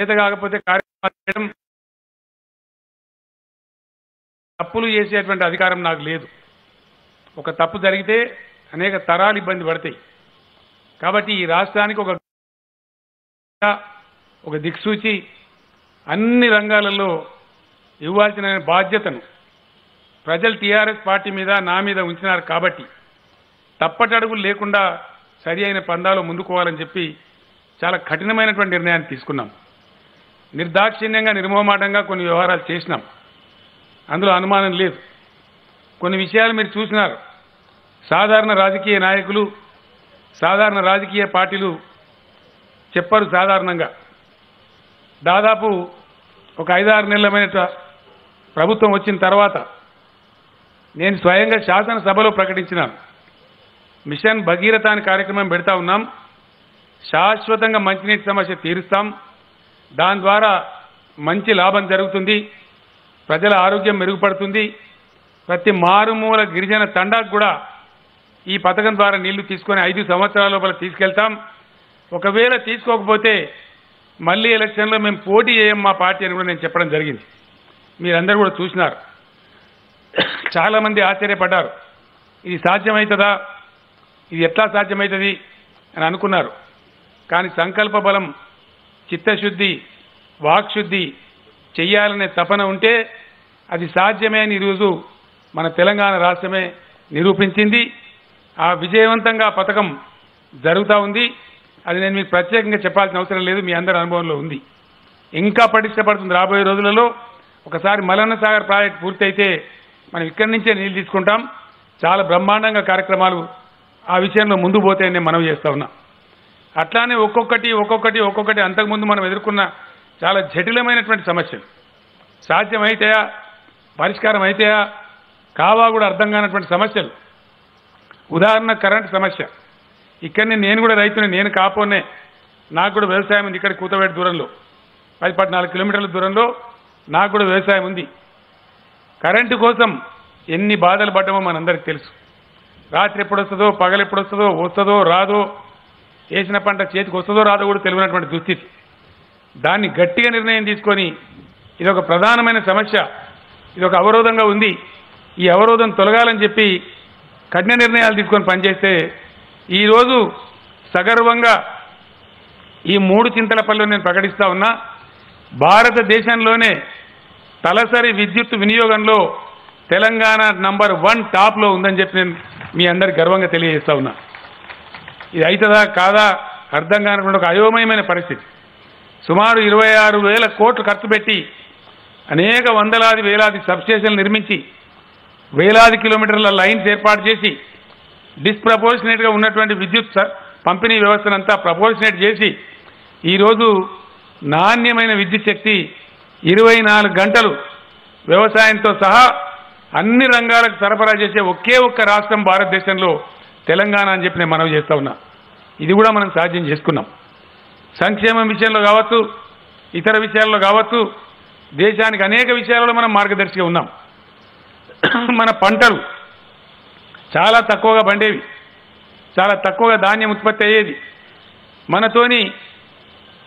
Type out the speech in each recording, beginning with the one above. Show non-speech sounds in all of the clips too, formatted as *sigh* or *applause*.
చేత కాకపోతే కార్యక్రమం తప్పులు చేసేటువంటి అధికారం నాకు లేదు. ఒక తప్పు జరిగితే అనేక తరాలు ఇబ్బంది పడతాయి. కాబట్టి ఈ రాష్ట్రానికి ఒక ఒక దిక్సూచి అన్ని రంగాలలో ఇవ్వాల్సిన బాధ్యతను ప్రజలు టీఆర్ఎస్ పార్టీ మీద నా మీద ఉంచినారు కాబట్టి తప్పటడుగులు లేకుండా సరి అయిన పందాలో ముందుకోవాలని చెప్పి చాలా కఠినమైనటువంటి నిర్ణయాన్ని తీసుకున్నాం. నిర్దాక్షిణ్యంగా నిర్మోమాటంగా కొన్ని వ్యవహారాలు చేసినాం. అందులో అనుమానం లేదు. కొన్ని విషయాలు మీరు చూసినారు. సాధారణ రాజకీయ నాయకులు సాధారణ రాజకీయ పార్టీలు చెప్పరు సాధారణంగా. దాదాపు ఒక ఐదారు నెలలమైన ప్రభుత్వం వచ్చిన తర్వాత నేను స్వయంగా శాసనసభలో ప్రకటించినాను. మిషన్ భగీరథ కార్యక్రమం పెడతా ఉన్నాం. శాశ్వతంగా మంచినీటి సమస్య తీరుస్తాం. దాని ద్వారా మంచి లాభం జరుగుతుంది ప్రజల ఆరోగ్యం మెరుగుపడుతుంది. ప్రతి మారుమూల గిరిజన తండాకు కూడా ఈ పథకం ద్వారా నీళ్ళు తీసుకొని ఐదు సంవత్సరాల లోపల తీసుకెళ్తాం. ఒకవేళ తీసుకోకపోతే మళ్ళీ ఎలక్షన్లో మేము పోటీ చేయం మా పార్టీ అని కూడా నేను చెప్పడం జరిగింది. మీరందరూ కూడా చూసినారు. చాలామంది ఆశ్చర్యపడ్డారు. ఇది సాధ్యమవుతుందా ఇది ఎట్లా సాధ్యమవుతుంది అని అనుకున్నారు. కానీ సంకల్ప బలం చిత్తశుద్ధి వాక్శుద్ధి చెయ్యాలనే తపన ఉంటే అది సాధ్యమే అని ఈరోజు మన తెలంగాణ రాష్ట్రమే నిరూపించింది. ఆ విజయవంతంగా పథకం జరుగుతూ ఉంది. అది నేను మీకు ప్రత్యేకంగా చెప్పాల్సిన అవసరం లేదు మీ అందరి అనుభవంలో ఉంది. ఇంకా పటిష్టపడుతుంది రాబోయే రోజులలో. ఒకసారి మలన్న సాగర్ ప్రాజెక్ట్ పూర్తయితే మనం ఇక్కడి నుంచే నీళ్ళు తీసుకుంటాం. చాలా బ్రహ్మాండంగా కార్యక్రమాలు ఆ విషయంలో ముందు పోతాయని నేను మనవి చేస్తా ఉన్నా. అట్లానే ఒక్కొక్కటి ఒక్కొక్కటి ఒక్కొక్కటి అంతకుముందు మనం ఎదుర్కొన్న చాలా జటిలమైనటువంటి సమస్యలు. సాధ్యమైతాయా పరిష్కారం అయితాయా కావా కూడా అర్థం కానటువంటి సమస్యలు. ఉదాహరణ కరెంట్ సమస్య. ఇక్కడనే నేను కూడా రైతుని నేను కాపోనే నాకు కూడా వ్యవసాయం ఉంది ఇక్కడ కూతవేటి దూరంలో. పది పద్నాలుగు కిలోమీటర్ల దూరంలో నాకు కూడా వ్యవసాయం ఉంది. కరెంటు కోసం ఎన్ని బాధలు పడ్డామో మనందరికి తెలుసు. రాత్రి ఎప్పుడు వస్తుందో పగలు ఎప్పుడు వస్తుందో వస్తుందో రాదో వేసిన పంట చేతికి వస్తుందో రాదో కూడా తెలియనటువంటి దుస్థితి. దాన్ని గట్టిగా నిర్ణయం తీసుకొని ఇది ఒక ప్రధానమైన సమస్య. ఇది ఒక అవరోధంగా ఉంది. ఈ అవరోధం తొలగాలని చెప్పి కఠిన నిర్ణయాలు తీసుకొని పనిచేస్తే ఈరోజు సగర్వంగా ఈ మూడు చింతల పల్లెలు నేను ప్రకటిస్తా ఉన్నా. భారతదేశంలోనే తలసరి విద్యుత్ వినియోగంలో తెలంగాణ నంబర్ వన్ టాప్లో ఉందని చెప్పి నేను మీ అందరికి గర్వంగా తెలియజేస్తా ఉన్నా. ఇది అవుతుందా కాదా అర్థం కానటువంటి ఒక అయోమయమైన పరిస్థితి. సుమారు ఇరవై ఆరు వేల కోట్లు ఖర్చు పెట్టి అనేక వందలాది వేలాది సబ్స్టేషన్లు నిర్మించి వేలాది కిలోమీటర్ల లైన్స్ ఏర్పాటు చేసి డిస్ప్రపోర్షనేట్గా ఉన్నటువంటి విద్యుత్ పంపిణీ వ్యవస్థనంతా ప్రపోర్షనేట్ చేసి ఈరోజు నాణ్యమైన విద్యుత్ శక్తి ఇరవై నాలుగు గంటలు వ్యవసాయంతో సహా అన్ని రంగాలకు సరఫరా చేసే ఒకే ఒక్క రాష్ట్రం భారతదేశంలో తెలంగాణ అని చెప్పి నేను మనవి చేస్తూ ఉన్నా. ఇది కూడా మనం సాధ్యం చేసుకున్నాం. సంక్షేమం విషయంలో కావచ్చు ఇతర విషయాల్లో కావచ్చు దేశానికి అనేక విషయాలలో మనం మార్గదర్శిగా ఉన్నాం. మన పంటలు చాలా తక్కువగా పండేవి. చాలా తక్కువగా ధాన్యం ఉత్పత్తి అయ్యేది. మనతోని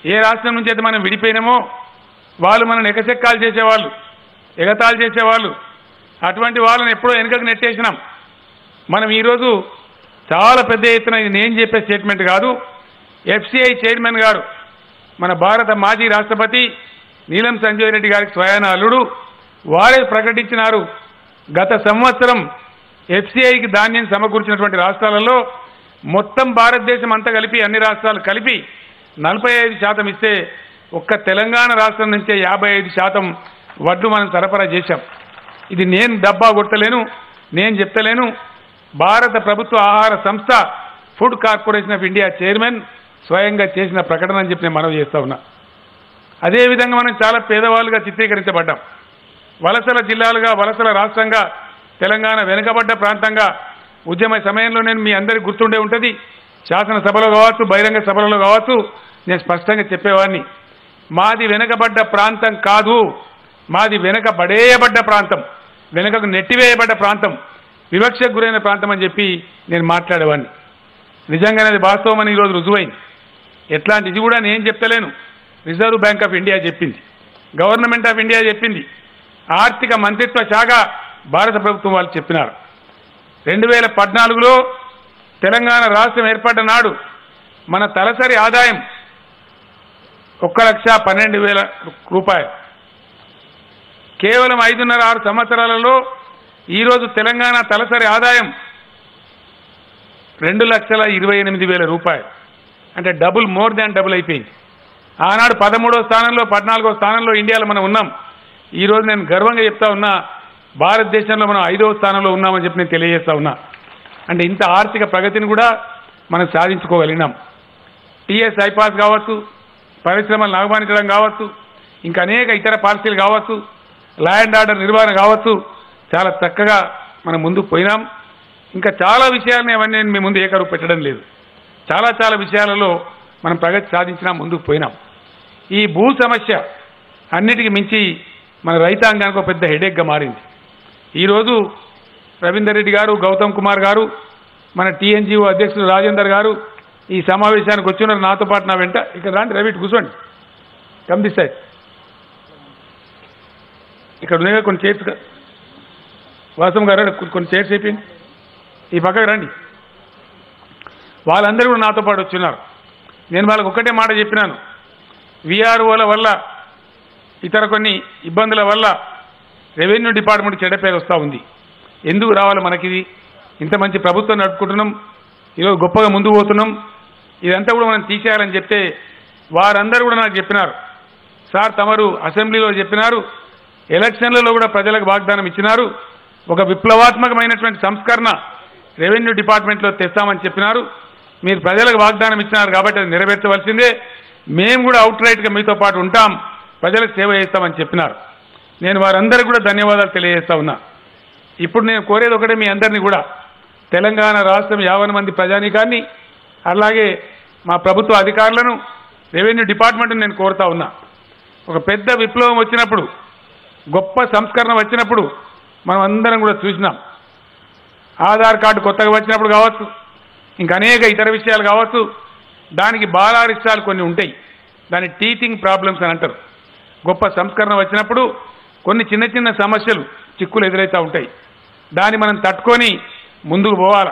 ఏ రాష్ట్రం నుంచి అయితే మనం విడిపోయినామో వాళ్ళు మనం ఎకచెక్కాలు చేసేవాళ్ళు ఎగతాళి చేసేవాళ్ళు. అటువంటి వాళ్ళని ఎప్పుడో వెనుకకు నెట్టేసినాం. మనం ఈరోజు చాలా పెద్ద ఎత్తున ఇది నేను చెప్పే స్టేట్మెంట్ కాదు. ఎఫ్సిఐ చైర్మన్ గారు మన భారత మాజీ రాష్ట్రపతి నీలం సంజయ్ రెడ్డి గారికి స్వయాన అల్లుడు. వారే ప్రకటించినారు. గత సంవత్సరం ఎఫ్సిఐకి ధాన్యం సమకూర్చినటువంటి రాష్ట్రాలలో మొత్తం భారతదేశం అంతా కలిపి అన్ని రాష్ట్రాలు కలిపి నలభై ఐదు శాతం ఇస్తే ఒక్క తెలంగాణ రాష్ట్రం నుంచే యాభై ఐదు శాతం వడ్లు మనం సరఫరా చేశాం. ఇది నేను డబ్బా కొట్టలేను నేను చెప్తలేను. భారత ప్రభుత్వ ఆహార సంస్థ food corporation of India chairman స్వయంగా చేసిన ప్రకటన అని చెప్పి నేను మనవి చేస్తా ఉన్నా. అదేవిధంగా మనం చాలా పేదవాళ్ళుగా చిత్రీకరించబడ్డాం. వలసల జిల్లాలుగా వలసల రాష్ట్రంగా తెలంగాణ వెనుకబడ్డ ప్రాంతంగా ఉద్యమ సమయంలో నేను మీ అందరికి గుర్తుండే ఉంటుంది. శాసనసభలో కావచ్చు బహిరంగ సభలలో కావచ్చు నేను స్పష్టంగా చెప్పేవాడిని. మాది వెనుకబడ్డ ప్రాంతం కాదు. మాది వెనుకబడేయబడ్డ ప్రాంతం. వెనుకకు నెట్టివేయబడ్డ ప్రాంతం. వివక్షకు గురైన ప్రాంతం అని చెప్పి నేను మాట్లాడేవాడిని. నిజంగానే అది వాస్తవమని ఈరోజు రుజువైంది. ఎట్లాంటి ఇది కూడా నేను చెప్తలేను. రిజర్వ్ బ్యాంక్ ఆఫ్ ఇండియా చెప్పింది. గవర్నమెంట్ ఆఫ్ ఇండియా చెప్పింది. ఆర్థిక మంత్రిత్వ శాఖ భారత ప్రభుత్వం వాళ్ళు చెప్పినారు. రెండు వేల పద్నాలుగులో తెలంగాణ రాష్ట్రం ఏర్పడ్డ నాడు మన తలసరి ఆదాయం ఒక్క లక్ష పన్నెండు వేల రూపాయలు. కేవలం ఐదున్నర ఆరు సంవత్సరాలలో ఈరోజు తెలంగాణ తలసరి ఆదాయం రెండు లక్షల ఇరవై ఎనిమిది వేల రూపాయలు. అంటే డబుల్ మోర్ దాన్ డబుల్ అయిపోయింది. ఆనాడు పదమూడో స్థానంలో పద్నాలుగో స్థానంలో ఇండియాలో మనం ఉన్నాం. ఈరోజు నేను గర్వంగా చెప్తా ఉన్నా భారతదేశంలో మనం ఐదవ స్థానంలో ఉన్నామని చెప్పి నేను తెలియజేస్తా ఉన్నా. అంటే ఇంత ఆర్థిక ప్రగతిని కూడా మనం సాధించుకోగలిగినాం. టీఎస్ ఐపాస్ కావచ్చు పరిశ్రమలు నాగమానించడం కావచ్చు ఇంకా అనేక ఇతర పాలసీలు కావచ్చు ల్యాండ్ ఆర్డర్ నిర్వహణ కావచ్చు చాలా చక్కగా మనం ముందుకు పోయినాం. ఇంకా చాలా విషయాలని అవన్నీ నేను మీ ముందు ఏకరువు పెట్టడం లేదు. చాలా చాలా విషయాలలో మనం ప్రగతి సాధించినా ముందుకు పోయినాం. ఈ భూ సమస్య అన్నిటికీ మించి మన రైతాంగానికి ఒక పెద్ద హెడేక్గా మారింది. ఈరోజు రవీందర్ రెడ్డి గారు గౌతమ్ కుమార్ గారు మన టీఎన్జిఓ అధ్యక్షుడు రాజేందర్ గారు ఈ సమావేశానికి వచ్చినారు నాతో పాటు నా వెంట. ఇక్కడ రాండి రవి కూర్చోండి. కమ్ దిస్ సైడ్ ఇక్కడ ఉన్నాయి కొన్ని చేతులు వాసం గారు కొన్ని చైర్స్ అయిపోయింది. ఈ పక్కకు రండి. వాళ్ళందరూ కూడా నాతో పాటు వచ్చిన్నారు నేను వాళ్ళకి ఒక్కటే మాట చెప్పినాను. విఆర్ఓల వల్ల ఇతర కొన్ని ఇబ్బందుల వల్ల రెవెన్యూ డిపార్ట్మెంట్ చెడ్డ పేరు వస్తూ ఉంది. ఎందుకు రావాలి మనకిది? ఇంత మంచి ప్రభుత్వం నడుపుకుంటున్నాం. ఈరోజు గొప్పగా ముందుకు పోతున్నాం. ఇదంతా కూడా మనం తీసేయాలని చెప్తే వారందరూ కూడా నాకు చెప్పినారు. సార్ తమరు అసెంబ్లీలో చెప్పినారు. ఎలక్షన్లలో కూడా ప్రజలకు వాగ్దానం ఇచ్చినారు. ఒక విప్లవాత్మకమైనటువంటి సంస్కరణ రెవెన్యూ డిపార్ట్మెంట్లో తెస్తామని చెప్పినారు. మీరు ప్రజలకు వాగ్దానం ఇచ్చినారు కాబట్టి అది నెరవేర్చవలసిందే. మేము కూడా అవుట్ రైట్గా మీతో పాటు ఉంటాం. ప్రజలకు సేవ చేస్తామని చెప్పినారు. నేను వారందరికీ కూడా ధన్యవాదాలు తెలియజేస్తా ఉన్నా. ఇప్పుడు నేను కోరేది ఒకటే మీ అందరినీ కూడా. తెలంగాణ రాష్ట్రం యాభై మంది ప్రజానీకాన్ని అలాగే మా ప్రభుత్వ అధికారులను రెవెన్యూ డిపార్ట్మెంట్ను నేను కోరుతా ఉన్నా. ఒక పెద్ద విప్లవం వచ్చినప్పుడు గొప్ప సంస్కరణ వచ్చినప్పుడు మనం అందరం కూడా చూసినాం. ఆధార్ కార్డు కొత్తగా వచ్చినప్పుడు కావచ్చు ఇంకా అనేక ఇతర విషయాలు కావచ్చు దానికి బాలారిష్టాలు కొన్ని ఉంటాయి. దాని టీచింగ్ ప్రాబ్లమ్స్ అని అంటారు. గొప్ప సంస్కరణ వచ్చినప్పుడు కొన్ని చిన్న చిన్న సమస్యలు చిక్కులు ఎదురవుతూ ఉంటాయి. దాన్ని మనం తట్టుకొని ముందుకు పోవాలి.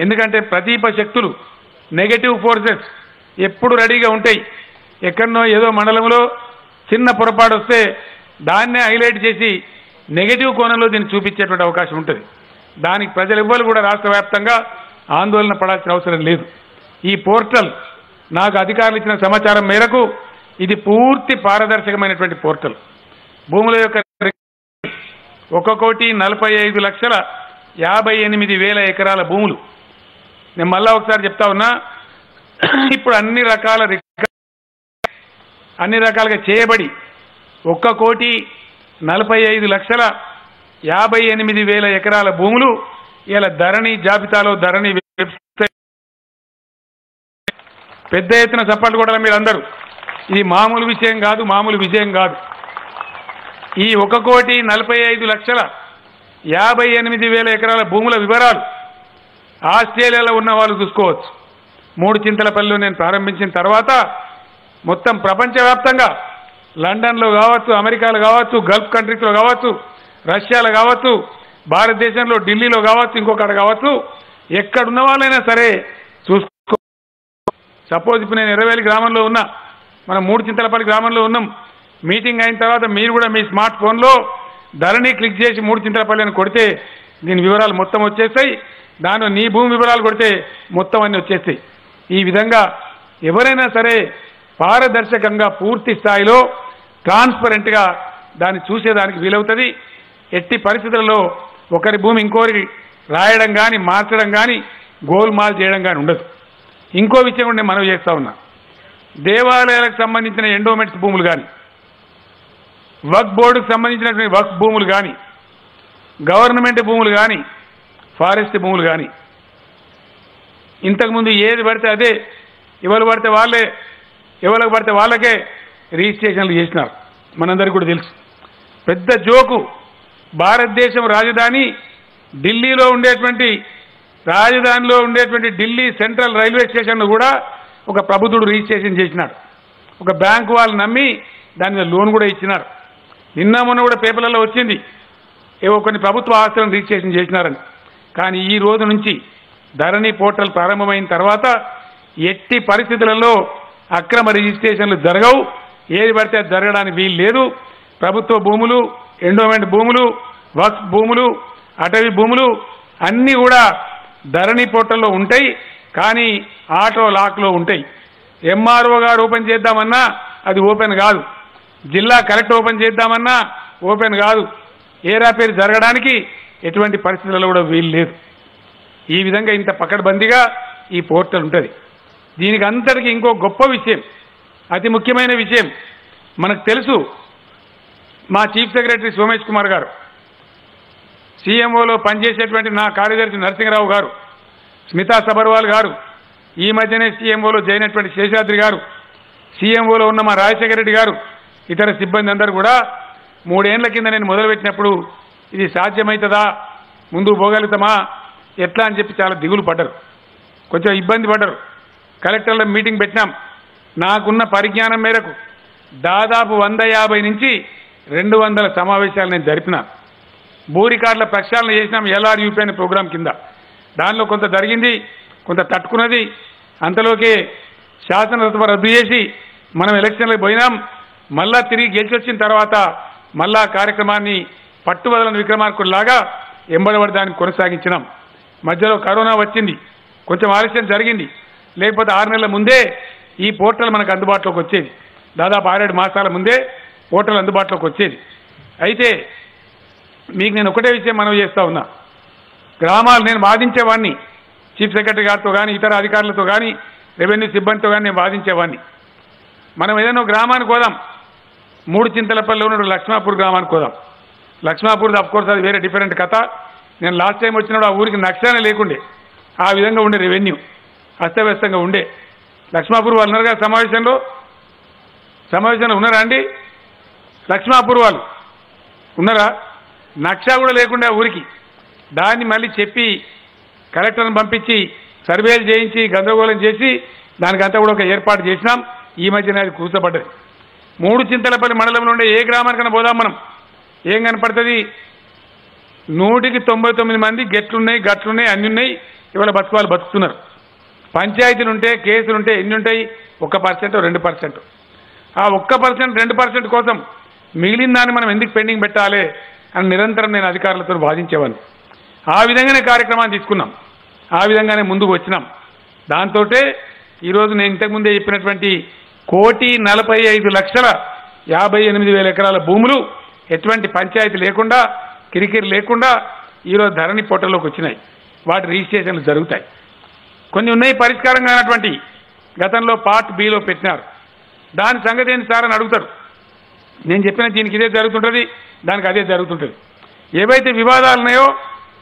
ఎందుకంటే ప్రతీప శక్తులు నెగటివ్ ఫోర్సెస్ ఎప్పుడు రెడీగా ఉంటాయి. ఎక్కడనో ఏదో మండలంలో చిన్న పొరపాటు వస్తే దాన్నే హైలైట్ చేసి నెగటివ్ కోణంలో దీన్ని చూపించేటువంటి అవకాశం ఉంటుంది. దానికి ప్రజలు ఎవ్వరు కూడా రాష్ట్ర వ్యాప్తంగా ఆందోళన పడాల్సిన అవసరం లేదు. ఈ పోర్టల్ నాకు అధికారులు ఇచ్చిన సమాచారం మేరకు ఇది పూర్తి పారదర్శకమైనటువంటి పోర్టల్. భూముల యొక్క ఒక కోటి నలభై ఐదు లక్షల యాభై ఎనిమిది వేల ఎకరాల భూములు. నేను మళ్ళా ఒకసారి చెప్తా ఉన్నా ఇప్పుడు అన్ని రకాల అన్ని రకాలుగా చేయబడి ఒక్క కోటి నలభై ఐదు లక్షల యాభై ఎనిమిది వేల ఎకరాల భూములు ఇలా ధరణి జాబితాలో ధరణి వెబ్సైట్. పెద్ద ఎత్తున చప్పట్లు కూడా మీరు అందరూ ఇది మామూలు విషయం కాదు మామూలు విజయం కాదు. ఈ ఒక కోటి నలభై ఐదు లక్షల యాభై ఎనిమిది వేల ఎకరాల భూముల వివరాలు ఆస్ట్రేలియాలో ఉన్న వాళ్ళు చూసుకోవచ్చు. మూడు చింతలపల్లిలో నేను ప్రారంభించిన తర్వాత మొత్తం ప్రపంచవ్యాప్తంగా లండన్లో కావచ్చు అమెరికాలో కావచ్చు గల్ఫ్ కంట్రీస్లో కావచ్చు రష్యాలో కావచ్చు భారతదేశంలో ఢిల్లీలో కావచ్చు ఇంకొకటి కావచ్చు ఎక్కడున్న వాళ్ళైనా సరే చూసుకో. సపోజ్ ఇప్పుడు నేను ఇరవై గ్రామంలో ఉన్నా మనం మూడు చింతలపల్లి గ్రామంలో ఉన్నాం. మీటింగ్ అయిన తర్వాత మీరు కూడా మీ స్మార్ట్ ఫోన్లో ధరణి క్లిక్ చేసి మూడు చింతలపల్లి అని కొడితే దీని వివరాలు మొత్తం వచ్చేస్తాయి. దానిలో నీ భూమి వివరాలు కొడితే మొత్తం అన్నీ వచ్చేస్తాయి. ఈ విధంగా ఎవరైనా సరే పారదర్శకంగా పూర్తి స్థాయిలో ట్రాన్స్పరెంట్గా దాన్ని చూసేదానికి వీలవుతుంది. ఎట్టి పరిస్థితులలో ఒకరి భూమి ఇంకోరికి రాయడం కానీ మార్చడం కానీ గోల్మాల్ చేయడం కానీ ఉండదు. ఇంకో విషయం కూడా నేను మనవి చేస్తా ఉన్నా. దేవాలయాలకు సంబంధించిన ఎండోమెంట్స్ భూములు కానీ వక్ బోర్డుకు సంబంధించినటువంటి వక్ భూములు కానీ గవర్నమెంట్ భూములు కానీ ఫారెస్ట్ భూములు కానీ ఇంతకుముందు ఏది పడితే అదే ఎవరు పడితే వాళ్ళే ఎవరికి పడితే వాళ్ళకే రిజిస్ట్రేషన్లు చేసినారు. మనందరికీ కూడా తెలుసు. పెద్ద జోకు. భారతదేశం రాజధాని ఢిల్లీలో ఉండేటువంటి రాజధానిలో ఉండేటువంటి ఢిల్లీ సెంట్రల్ రైల్వే స్టేషన్ను కూడా ఒక ప్రభుత్వుడు రిజిస్ట్రేషన్ చేసినాడు. ఒక బ్యాంకు వాళ్ళు నమ్మి దాని మీద లోన్ కూడా ఇచ్చినారు. నిన్న మొన్న కూడా పేపర్లలో వచ్చింది. ఏవో కొన్ని ప్రభుత్వ ఆస్తులను రిజిస్ట్రేషన్ చేసినారని. కానీ ఈ రోజు నుంచి ధరణి పోర్టల్ ప్రారంభమైన తర్వాత ఎట్టి పరిస్థితులలో అక్రమ రిజిస్ట్రేషన్లు జరగవు. ఏది పడితే అది జరగడానికి వీలు లేదు. ప్రభుత్వ భూములు ఎండోమెంట్ భూములు వక్ఫ్ భూములు అటవీ భూములు అన్నీ కూడా ధరణి పోర్టల్లో ఉంటాయి. కానీ ఆటో లాక్లో ఉంటాయి. ఎంఆర్ఓ గారు ఓపెన్ చేద్దామన్నా అది ఓపెన్ కాదు. జిల్లా కలెక్టర్ ఓపెన్ చేద్దామన్నా ఓపెన్ కాదు. ఏరా పేరు జరగడానికి ఎటువంటి పరిస్థితుల్లో కూడా వీలు లేదు. ఈ విధంగా ఇంత పకడ్బందీగా ఈ పోర్టల్ ఉంటుంది. దీనికి అంతటికి ఇంకో గొప్ప విషయం అతి ముఖ్యమైన విషయం. మనకు తెలుసు మా చీఫ్ సెక్రటరీ సోమేష్ కుమార్ గారు సీఎంఓలో పనిచేసేటువంటి నా కార్యదర్శి నరసింహరావు గారు స్మితా సబర్వాల్ గారు ఈ మధ్యనే సీఎంఓలో చేరినటువంటి శేషాద్రి గారు సీఎంఓలో ఉన్న మా రాజశేఖర రెడ్డి గారు ఇతర సిబ్బంది అందరూ కూడా మూడేళ్ళ కింద నేను మొదలుపెట్టినప్పుడు ఇది సాధ్యమవుతుందా ముందుకు పోగలుగుతామా ఎట్లా అని చెప్పి చాలా దిగులు పడ్డరు. కొంచెం ఇబ్బంది పడ్డరు. కలెక్టర్ల మీటింగ్ పెట్టినాం. నాకున్న పరిజ్ఞానం మేరకు దాదాపు వంద యాభై నుంచి రెండు వందల సమావేశాలు నేను జరిపిన. భూ రికార్డుల ప్రక్షాళన చేసినాం ఎల్ఆర్యూపీ అనే ప్రోగ్రాం కింద. దానిలో కొంత జరిగింది కొంత తట్టుకున్నది. అంతలోకే శాసనసభ రద్దు చేసి మనం ఎలక్షన్లకు పోయినాం. మళ్ళా తిరిగి గెలిచి వచ్చిన తర్వాత మళ్ళా కార్యక్రమాన్ని పట్టువదలని విక్రమార్కుడిలాగా ఎంబడబడి దాన్ని కొనసాగించినాం. మధ్యలో కరోనా వచ్చింది. కొంచెం ఆలస్యం జరిగింది. లేకపోతే ఆరు నెలల ముందే ఈ పోర్టల్ మనకు అందుబాటులోకి వచ్చేది. దాదాపు ఆరేడు మాసాల ముందే పోర్టల్ అందుబాటులోకి వచ్చేది. అయితే మీకు నేను ఒకటే విషయం మనవి చేస్తా ఉన్నా. గ్రామాలు నేను వాదించేవాడిని చీఫ్ సెక్రటరీ గారితో కానీ ఇతర అధికారులతో కానీ రెవెన్యూ సిబ్బందితో కానీ నేను వాదించేవాడిని మనం ఏదైనా గ్రామానికి పోదాం. మూడు చింతలపల్లిలో ఉన్న లక్ష్మాపూర్ గ్రామానికి పోదాం. లక్ష్మాపూర్ అఫ్ కోర్స్ అది వేరే డిఫరెంట్ కథ. నేను లాస్ట్ టైం వచ్చినప్పుడు ఆ ఊరికి నక్షానే లేకుండే. ఆ విధంగా ఉండే రెవెన్యూ అస్తవ్యస్తంగా ఉండే. లక్ష్మాపూర్ వాళ్ళు ఉన్నారు కదా సమావేశంలో? సమావేశంలో ఉన్నారా అండి? లక్ష్మాపూర్ వాళ్ళు ఉన్నారా? నక్షా కూడా లేకుండా ఊరికి. దాన్ని మళ్ళీ చెప్పి కలెక్టర్ని పంపించి సర్వేలు చేయించి గందరగోళం చేసి దానికంతా కూడా ఒక ఏర్పాటు చేసినాం. ఈ మధ్యన అది కూర్చోబడ్డది మూడు చింతలపల్లి మండలంలో ఉండే ఏ గ్రామానికైనా పోదాం మనం. ఏం కనపడుతుంది? నూటికి తొంభై తొమ్మిది మంది గెట్లున్నాయి గట్లున్నాయి అన్ని ఉన్నాయి ఇవాళ బతుకువాళ్ళు బతుకుతున్నారు. పంచాయతీలు ఉంటే కేసులు ఉంటే ఎన్ని ఉంటాయి ఒక పర్సెంట్ రెండు పర్సెంట్. ఆ ఒక్క పర్సెంట్ రెండు పర్సెంట్ కోసం మిగిలిన దాన్ని మనం ఎందుకు పెండింగ్ పెట్టాలి అని నిరంతరం నేను అధికారులతో వాదించేవాడిని. ఆ విధంగానే కార్యక్రమాన్ని తీసుకున్నాం. ఆ విధంగానే ముందుకు వచ్చినాం. దాంతో ఈరోజు నేను ఇంతకుముందే చెప్పినటువంటి కోటి నలభై ఐదు లక్షల యాభై ఎనిమిది వేల ఎకరాల భూములు ఎటువంటి పంచాయతీ లేకుండా కిరికిరి లేకుండా ఈరోజు ధరణి పొట్టలోకి వచ్చినాయి. వాటి రిజిస్ట్రేషన్లు జరుగుతాయి. కొన్ని ఉన్నాయి పరిష్కారం కానటువంటి గతంలో పార్ట్ బిలో పెట్టినారు. దాని సంగతి ఏంటి సార్ అని అడుగుతారు. నేను చెప్పిన దీనికి ఇదే జరుగుతుంటుంది దానికి అదే జరుగుతుంటుంది. ఏవైతే వివాదాలు ఉన్నాయో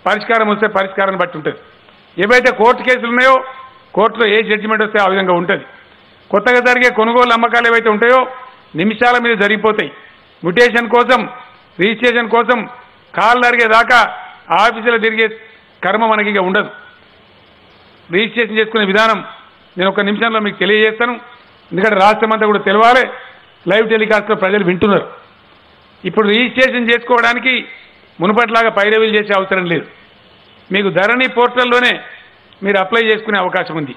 పరిష్కారం వస్తే పరిష్కారాన్ని బట్టి ఉంటుంది. ఏవైతే కోర్టు కేసులు ఉన్నాయో కోర్టులో ఏ జడ్జిమెంట్ వస్తే ఆ విధంగా ఉంటుంది. కొత్తగా జరిగే కొనుగోలు అమ్మకాలు ఏవైతే ఉంటాయో నిమిషాల మీద జరిగిపోతాయి. మ్యుటేషన్ కోసం రిజిస్ట్రేషన్ కోసం కాళ్ళు అరిగేదాకా ఆఫీసులో తిరిగే కర్మ మనకి ఉండదు. రిజిస్ట్రేషన్ చేసుకునే విధానం నేను ఒక నిమిషంలో మీకు తెలియజేస్తాను. ఎందుకంటే రాష్ట్రం అంతా కూడా తెలవాలి. లైవ్ టెలికాస్ట్లో ప్రజలు వింటున్నారు. ఇప్పుడు రిజిస్ట్రేషన్ చేసుకోవడానికి మునుపట్లాగా పైరవీలు చేసే అవసరం లేదు. మీకు ధరణి పోర్టల్లోనే మీరు అప్లై చేసుకునే అవకాశం ఉంది.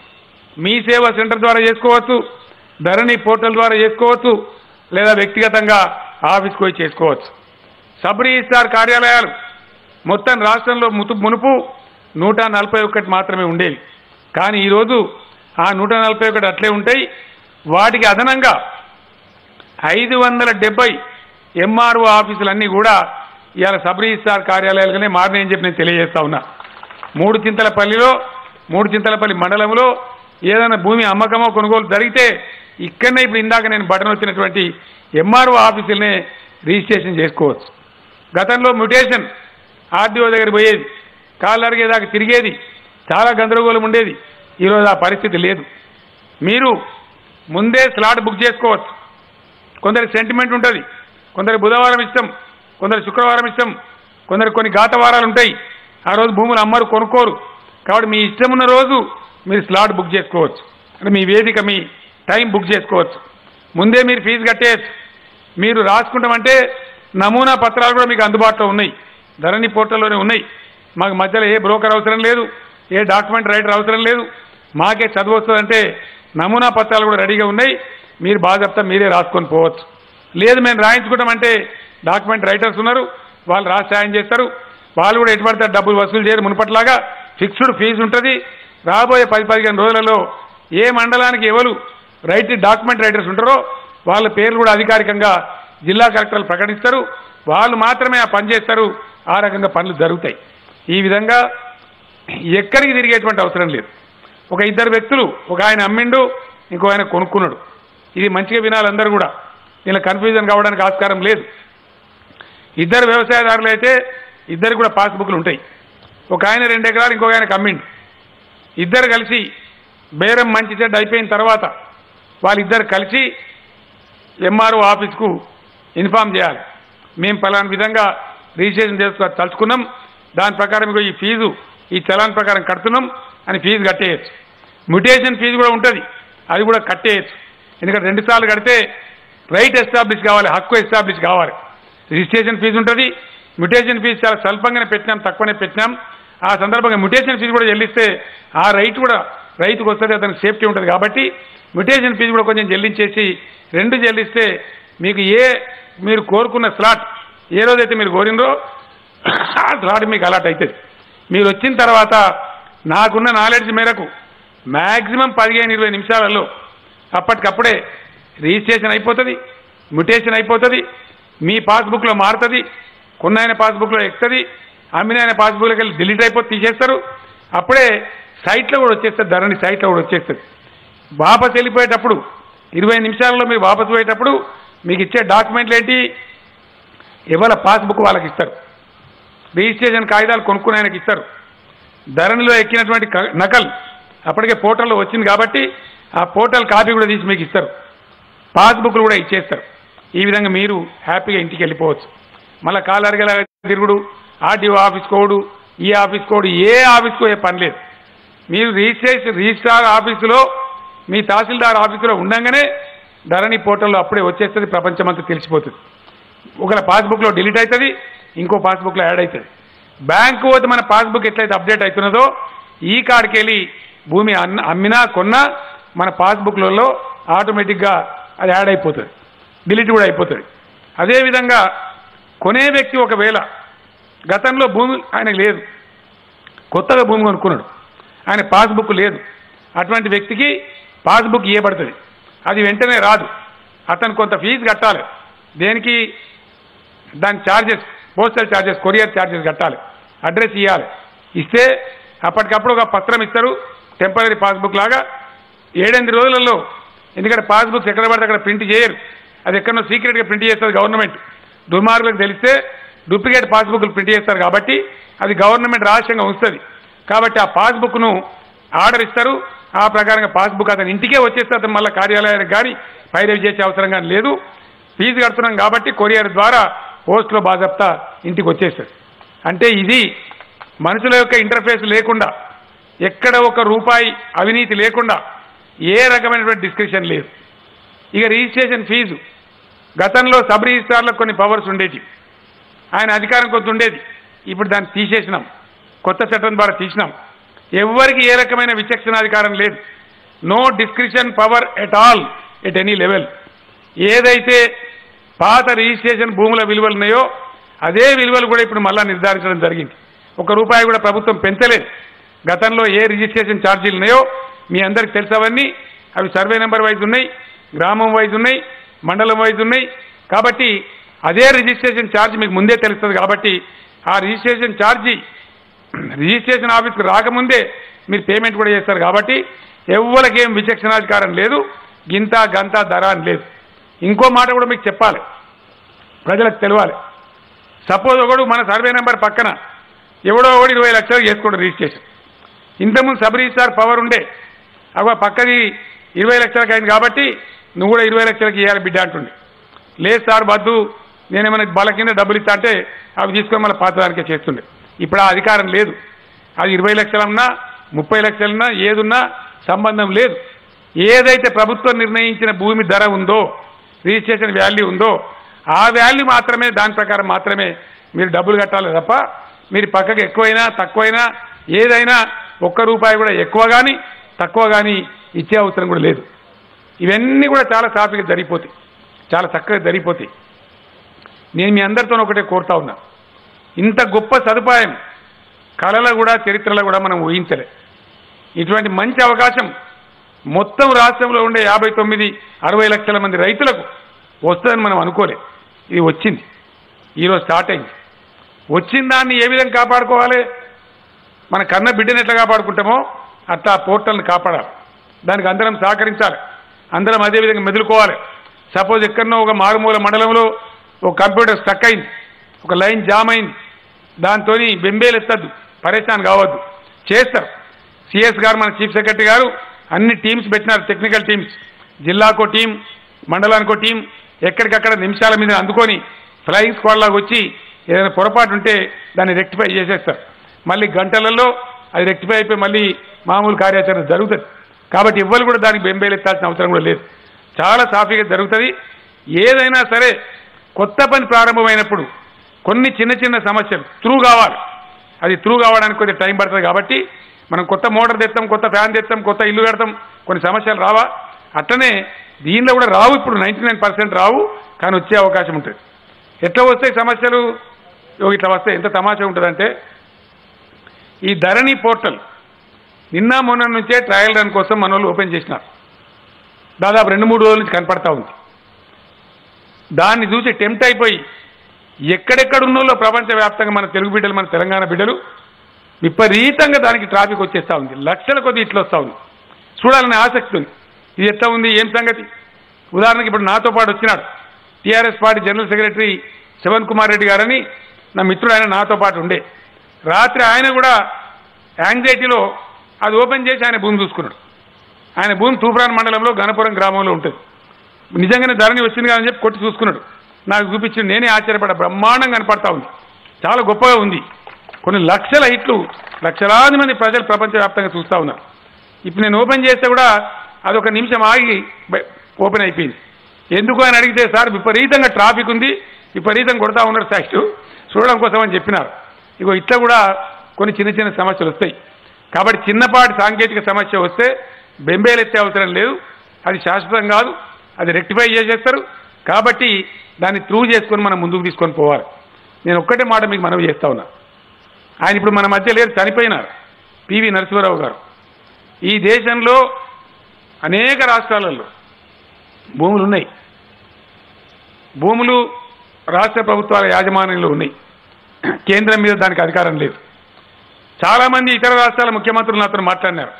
మీ సేవా సెంటర్ ద్వారా చేసుకోవచ్చు ధరణి పోర్టల్ ద్వారా చేసుకోవచ్చు లేదా వ్యక్తిగతంగా ఆఫీస్కి పోయి చేసుకోవచ్చు. సబ్ రిజిస్ట్రార్ కార్యాలయాలు మొత్తం రాష్ట్రంలో ముతు మునుపు నూట నలభై మాత్రమే ఉండేవి. కానీ ఈరోజు ఆ నూట నలభై ఒకటి అట్లే ఉంటాయి. వాటికి అదనంగా ఐదు వందల డెబ్బై ఎంఆర్ఓ ఆఫీసులన్నీ కూడా ఇవాళ సబ్ రిజిస్ట్రార్ కార్యాలయాలుగానే మారినాయని చెప్పి నేను తెలియజేస్తా ఉన్నా. మూడు చింతలపల్లిలో మూడు చింతలపల్లి మండలంలో ఏదైనా భూమి అమ్మకమో కొనుగోలు జరిగితే ఇక్కడనే ఇప్పుడు ఇందాక నేను బటన్ వచ్చినటువంటి ఎంఆర్ఓ ఆఫీసులనే రిజిస్ట్రేషన్ చేసుకోవచ్చు. గతంలో మ్యుటేషన్ ఆర్డీఓ దగ్గర పోయేది కాళ్ళు అరిగేదాకా తిరిగేది చాలా గందరగోళం ఉండేది. ఈరోజు ఆ పరిస్థితి లేదు. మీరు ముందే స్లాట్ బుక్ చేసుకోవచ్చు. కొందరికి సెంటిమెంట్ ఉంటుంది. కొందరికి బుధవారం ఇష్టం కొందరు శుక్రవారం ఇష్టం కొందరు కొన్ని ఘాతవారాలు ఉంటాయి. ఆ రోజు భూములు అమ్మరు కొనుక్కోరు. కాబట్టి మీ ఇష్టం ఉన్న రోజు మీరు స్లాట్ బుక్ చేసుకోవచ్చు. అంటే మీ వేదిక మీ టైం బుక్ చేసుకోవచ్చు. ముందే మీరు ఫీజు కట్టేయచ్చు. మీరు రాసుకుంటామంటే నమూనా పత్రాలు కూడా మీకు అందుబాటులో ఉన్నాయి. ధరణి పోర్టల్లోనే ఉన్నాయి. మాకు మధ్యలో ఏ బ్రోకర్ అవసరం లేదు. ఏ డాక్యుమెంట్ రైటర్ అవసరం లేదు. మాకే చదువు వస్తుందంటే నమూనా పత్రాలు కూడా రెడీగా ఉన్నాయి. మీరు బాధ్యత మీరే రాసుకొని పోవచ్చు. లేదు మేము రాయించుకుంటామంటే డాక్యుమెంట్ రైటర్స్ ఉన్నారు. వాళ్ళు రాసి సాయం చేస్తారు. వాళ్ళు కూడా ఎటు పడితే డబ్బులు వసూలు చేయరు. మునుపట్లాగా ఫిక్స్డ్ ఫీజు ఉంటుంది. రాబోయే పది పదిహేను రోజులలో ఏ మండలానికి ఎవరు రైట్ డాక్యుమెంట్ రైటర్స్ ఉంటారో వాళ్ళ పేర్లు కూడా అధికారికంగా జిల్లా కలెక్టర్లు ప్రకటిస్తారు. వాళ్ళు మాత్రమే ఆ పని చేస్తారు. ఆ రకంగా పనులు జరుగుతాయి. ఈ విధంగా ఎక్కడికి తిరిగేటువంటి అవసరం లేదు. ఒక ఇద్దరు వ్యక్తులు ఒక ఆయన అమ్మిండు ఇంకో ఆయన కొనుక్కున్నాడు. ఇది మంచిగా వినాలి అందరూ కూడా. దీనిలో కన్ఫ్యూజన్ కావడానికి ఆస్కారం లేదు. ఇద్దరు వ్యవసాయదారులు అయితే ఇద్దరు కూడా పాస్బుక్లు ఉంటాయి. ఒక ఆయన రెండు ఎకరాలు ఇంకొక ఆయన కమ్మిండు ఇద్దరు కలిసి బేరం మంచి చెడ్డ అయిపోయిన తర్వాత వాళ్ళిద్దరు కలిసి ఎంఆర్ఓ ఆఫీస్కు ఇన్ఫామ్ చేయాలి. మేము పలానా విధంగా రిజిస్ట్రేషన్ చేసుకో తలుచుకున్నాం. దాని ప్రకారం ఈ ఫీజు ఈ చలాన్ ప్రకారం కడుతున్నాం అని ఫీజు కట్టేయచ్చు. మ్యూటేషన్ ఫీజు కూడా ఉంటుంది. అది కూడా కట్టేయచ్చు. ఎందుకంటే రెండు సార్లు కడితే రైట్ ఎస్టాబ్లిష్ కావాలి హక్కు ఎస్టాబ్లిష్ కావాలి. రిజిస్ట్రేషన్ ఫీజు ఉంటుంది. మ్యూటేషన్ ఫీజు చాలా స్వల్పంగానే పెట్టినాం తక్కువనే పెట్టినాం. ఆ సందర్భంగా మ్యూటేషన్ ఫీజు కూడా చెల్లిస్తే ఆ రైట్ కూడా రైతుకు వస్తుంది అతనికి సేఫ్టీ ఉంటుంది కాబట్టి మ్యూటేషన్ ఫీజు కూడా కొంచెం చెల్లించేసి రెండు చెల్లిస్తే మీకు ఏ మీరు కోరుకున్న స్లాట్ ఏ రోజైతే మీరు కోరినరో ఆ స్లాట్ మీకు అలాట్ అవుతుంది. మీరు వచ్చిన తర్వాత నాకున్న నాలెడ్జ్ మేరకు మ్యాక్సిమం పదిహేను ఇరవై నిమిషాలలో అప్పటికప్పుడే రిజిస్ట్రేషన్ అయిపోతుంది మ్యుటేషన్ అయిపోతుంది మీ పాస్బుక్లో మారుతుంది కొన్నాయన పాస్బుక్లో ఎక్కుతుంది అమ్మినాయన పాస్బుక్లోకి వెళ్ళి డిలీట్ అయిపోతే తీసేస్తారు. అప్పుడే సైట్లో కూడా వచ్చేస్తుంది ధరణి సైట్లో కూడా వచ్చేస్తుంది. వాపసు వెళ్ళిపోయేటప్పుడు ఇరవై నిమిషాలలో మీరు వాపసు పోయేటప్పుడు మీకు ఇచ్చే డాక్యుమెంట్లు ఏంటి? ఎవరి పాస్బుక్ వాళ్ళకి ఇస్తారు. రిజిస్ట్రేషన్ కాగితాలు కొనుక్కునే ఆయనకి ఇస్తారు. ధరణిలో ఎక్కినటువంటి నకల్ అప్పటికే పోర్టల్లో వచ్చింది కాబట్టి ఆ పోర్టల్ కాపీ కూడా తీసి మీకు ఇస్తారు. పాస్బుక్లు కూడా ఇచ్చేస్తారు. ఈ విధంగా మీరు హ్యాపీగా ఇంటికి వెళ్ళిపోవచ్చు. మళ్ళీ కాలరిగల తిరుగుడు ఆర్టీఓ ఆఫీస్ కోడు ఈ ఆఫీస్ కోడు ఏ ఆఫీస్ ఏ పని లేదు. మీరు రిజిస్ట్రేషన్ రిజిస్ట్రార్ ఆఫీసులో మీ తహసీల్దార్ ఆఫీసులో ఉండగానే ధరణి పోర్టల్లో అప్పుడే వచ్చేస్తుంది ప్రపంచమంతా తెలిసిపోతుంది. ఒకవేళ పాస్బుక్లో డిలీట్ అవుతుంది ఇంకో పాస్బుక్లో యాడ్ అవుతుంది. బ్యాంకు పోతే మన పాస్బుక్ ఎట్లయితే అప్డేట్ అవుతున్నదో ఈ కాడికి వెళ్ళి భూమి అన్న అమ్మినా కొన్నా మన పాస్బుక్లలో ఆటోమేటిక్గా అది యాడ్ అయిపోతుంది. డిలీట్ కూడా అయిపోతుంది. అదేవిధంగా కొనే వ్యక్తి ఒకవేళ గతంలో భూమి ఆయనకు లేదు. కొత్తగా భూమి కొనుక్కున్నాడు. ఆయన పాస్బుక్ లేదు. అటువంటి వ్యక్తికి పాస్బుక్ ఇవ్వబడుతుంది అది వెంటనే రాదు. అతను కొంత ఫీజు కట్టాలి. దేనికి? దాని charges postal charges courier charges కట్టాలి. అడ్రస్ ఇవ్వాలి ఇస్తే అప్పటికప్పుడు ఒక పత్రం ఇస్తారు టెంపరీ పాస్బుక్ లాగా. ఏడెనిమిది రోజులలో ఎందుకంటే పాస్బుక్స్ ఎక్కడ పడితే అక్కడ ప్రింట్ చేయరు. అది ఎక్కడో సీక్రెట్గా ప్రింట్ చేస్తుంది గవర్నమెంట్. దుర్మార్గులకు తెలిస్తే డూప్లికేట్ పాస్బుక్లు ప్రింట్ చేస్తారు కాబట్టి అది గవర్నమెంట్ రహస్యంగా ఉంచుతుంది. కాబట్టి ఆ పాస్బుక్ను ఆర్డర్ ఇస్తారు. ఆ ప్రకారంగా పాస్బుక్ అతని ఇంటికే వచ్చేస్తే అతను మళ్ళీ కార్యాలయానికి కానీ పైరవి చేసే అవసరం కానీ లేదు. ఫీజు కడుతున్నాం కాబట్టి కొరియర్ ద్వారా పోస్ట్లో బాజప్తా ఇంటికి వచ్చేసారు అంటే ఇది మనుషుల యొక్క ఇంటర్ఫేస్ లేకుండా ఎక్కడ ఒక రూపాయి అవినీతి లేకుండా ఏ రకమైనటువంటి డిస్క్రిప్షన్ లేదు. ఇక రిజిస్ట్రేషన్ ఫీజు గతంలో సబ్ రిజిస్ట్రార్లకు కొన్ని పవర్స్ ఉండేవి ఆయన అధికారం కొంత ఉండేది. ఇప్పుడు దాన్ని తీసేసినాం. కొత్త చట్టం ద్వారా తీసినాం. ఎవరికి ఏ రకమైన విచక్షణాధికారం లేదు. No description power at all at any level ఏదైతే పాత రిజిస్ట్రేషన్ భూముల విలువలు ఉన్నాయో అదే విలువలు కూడా ఇప్పుడు మళ్ళా నిర్ధారించడం జరిగింది. ఒక రూపాయి కూడా ప్రభుత్వం పెంచలేదు. గతంలో ఏ రిజిస్ట్రేషన్ ఛార్జీలు ఉన్నాయో మీ అందరికి తెలుసవన్నీ. అవి సర్వే నెంబర్ వైజ్ ఉన్నాయి గ్రామం వైజ్ ఉన్నాయి మండలం వైజ్ ఉన్నాయి. కాబట్టి అదే రిజిస్ట్రేషన్ ఛార్జ్ మీకు ముందే తెలుస్తుంది కాబట్టి ఆ రిజిస్ట్రేషన్ ఛార్జీ రిజిస్ట్రేషన్ ఆఫీస్కి రాకముందే మీరు పేమెంట్ కూడా చేస్తారు కాబట్టి ఎవ్వరికి ఏం విచక్షణాధికారం లేదు. గింత గంత ధర అని లేదు. ఇంకో మాట కూడా మీకు చెప్పాలి. ప్రజలకు తెలియాలి సపోజ్ ఒకడు మన సర్వే నెంబర్ పక్కన ఎవడో ఒకడు ఇరవై లక్షలు చేసుకోండి రిజిస్ట్రేషన్. ఇంతకుముందు సబ్ రిజిస్టార్ పవర్ ఉండే. అవ పక్కది ఇరవై లక్షలకు అయింది కాబట్టి నువ్వు కూడా ఇరవై లక్షలకి ఇవ్వాలి బిడ్డ అంటుండే. లేదు సార్ వద్దు. నేనేమైనా బల కింద డబ్బులు ఇస్తా అంటే అవి తీసుకొని మళ్ళీ పాతదానికే చేస్తుండే. ఇప్పుడు ఆ అధికారం లేదు. అది ఇరవై లక్షలన్నా ముప్పై లక్షలన్నా ఏదున్నా సంబంధం లేదు. ఏదైతే ప్రభుత్వం నిర్ణయించిన భూమి ధర ఉందో రిజిస్ట్రేషన్ వాల్యూ ఉందో ఆ వాల్యూ మాత్రమే దాని ప్రకారం మాత్రమే మీరు డబ్బులు కట్టాలి తప్ప మీరు పక్కకు ఎక్కువైనా తక్కువైనా ఏదైనా ఒక్క రూపాయి కూడా ఎక్కువ కానీ తక్కువ కానీ ఇచ్చే అవసరం కూడా లేదు. ఇవన్నీ కూడా చాలా సాఫీగా జరిగిపోతాయి. చాలా చక్కగా జరిగిపోతాయి. నేను మీ అందరితో ఒకటే కోరుతా ఉన్నా. ఇంత గొప్ప సదుపాయం కళలో కూడా చరిత్రలో కూడా మనం ఊహించలే. ఇటువంటి మంచి అవకాశం మొత్తం రాష్ట్రంలో ఉండే యాభై తొమ్మిది అరవై లక్షల మంది రైతులకు వస్తుందని మనం అనుకోలే. ఇది వచ్చింది. ఈరోజు స్టార్ట్ అయింది. వచ్చిన దాన్ని ఏ విధంగా కాపాడుకోవాలి? మన కన్న బిడ్డను ఎట్లా కాపాడుకుంటామో అట్లా ఆ పోర్టల్ని కాపాడాలి. దానికి అందరం సహకరించాలి. అందరం అదే విధంగా మెదులుకోవాలి. సపోజ్ ఎక్కడనో ఒక మారుమూల మండలంలో ఒక కంప్యూటర్ స్టక్ అయింది. ఒక లైన్ జామ్ అయింది. దాంతో బెంబేలు ఎత్తద్దు పరేషాన్ కావద్దు. చేస్తారు. సిఎస్ గారు మన చీఫ్ సెక్రటరీ గారు అన్ని టీమ్స్ పెట్టినారు టెక్నికల్ టీమ్స్ జిల్లాకో టీం మండలానికో టీం ఎక్కడికక్కడ నిమిషాల మీద అందుకొని ఫ్లయింగ్ స్క్వాడ్ లాగా వచ్చి ఏదైనా పొరపాటు ఉంటే దాన్ని రెక్టిఫై చేసేస్తారు. మళ్ళీ గంటలలో అది రెక్టిఫై అయిపోయి మళ్ళీ మామూలు కార్యాచరణ జరుగుతుంది. కాబట్టి ఇవ్వరు కూడా దానికి బెంబేలెత్తాల్సిన అవసరం కూడా లేదు. చాలా సాఫీగా జరుగుతుంది. ఏదైనా సరే కొత్త పని ప్రారంభమైనప్పుడు కొన్ని చిన్న చిన్న సమస్యలు త్రూ కావాలి. అది త్రూ కావడానికి కొద్దిగా టైం పడుతుంది కాబట్టి మనం కొత్త మోటార్ తెస్తాం కొత్త ఫ్యాన్ తెస్తాం కొత్త ఇల్లు కడతాం కొన్ని సమస్యలు రావా? అట్లనే దీనిలో కూడా రావు ఇప్పుడు నైంటీ రావు కానీ వచ్చే అవకాశం ఉంటుంది. ఎట్లా వస్తాయి సమస్యలు? ఇట్లా వస్తే ఎంత తమాషా ఉంటుందంటే ఈ ధరణి పోర్టల్ నిన్న మొన్న నుంచే ట్రయల్ రన్ కోసం మన వాళ్ళు ఓపెన్ చేసినారు. దాదాపు రెండు మూడు రోజుల నుంచి కనపడతా ఉంది. దాన్ని చూసి టెంప్ట్ అయిపోయి ఎక్కడెక్కడ ప్రపంచవ్యాప్తంగా మన తెలుగు బిడ్డలు మన తెలంగాణ బిడ్డలు విపరీతంగా దానికి ట్రాఫిక్ వచ్చేస్తా ఉంది. లక్షల కొద్ది ఇట్లా వస్తూ ఉంది. చూడాలనే ఆసక్తి ఉంది. ఇది ఎట్లా ఉంది? ఏం సంగతి? ఉదాహరణకి ఇప్పుడు నాతో పాటు వచ్చినాడు. TRS party general secretary Shivan Kumar Reddy గారని నా మిత్రుడు ఆయన నాతో పాటు ఉండే. రాత్రి ఆయన కూడా యాంగ్జైటీలో అది ఓపెన్ చేసి ఆయన భూమి చూసుకున్నాడు. ఆయన భూమి తూప్రాన్ మండలంలో గణపురం గ్రామంలో ఉంటుంది. నిజంగానే ధరణి వచ్చింది కాదని చెప్పి కొట్టి చూసుకున్నాడు. నాకు చూపించిన నేనే ఆశ్చర్యపడ్డా బ్రహ్మాండంగా కనపడతా ఉంది. చాలా గొప్పగా ఉంది. కొన్ని లక్షల హిట్లు లక్షలాది మంది ప్రజలు ప్రపంచవ్యాప్తంగా చూస్తూ ఉన్నారు. ఇప్పుడు నేను ఓపెన్ చేస్తే కూడా అది ఒక నిమిషం ఆగి ఓపెన్ అయిపోయింది. ఎందుకు అని అడిగితే సార్ విపరీతంగా ట్రాఫిక్ ఉంది విపరీతం కొడతా ఉన్నారు సైట్ చూడడం కోసం అని చెప్పినారు. ఇగో ఇట్లా కూడా కొన్ని చిన్న చిన్న సమస్యలు వస్తాయి. కాబట్టి చిన్నపాటి సాంకేతిక సమస్య వస్తే బెంబేలు ఎత్తే అవసరం లేదు. అది శాశ్వతం కాదు. అది రెక్టిఫై చేసేస్తారు. కాబట్టి దాన్ని త్రూ చేసుకొని మనం ముందుకు తీసుకొని పోవాలి. నేను ఒక్కటే మాట మీకు మనవి చేస్తా ఉన్నా. ఆయన ఇప్పుడు మన మధ్య లేరు చనిపోయినారు. పివి నరసింహారావు గారు. ఈ దేశంలో అనేక రాష్ట్రాలలో భూములు ఉన్నాయి. భూములు రాష్ట్ర ప్రభుత్వాల యాజమాన్యంలో ఉన్నాయి. కేంద్రం మీద దానికి అధికారం లేదు. చాలామంది ఇతర రాష్ట్రాల ముఖ్యమంత్రులు నాతో మాట్లాడినారు.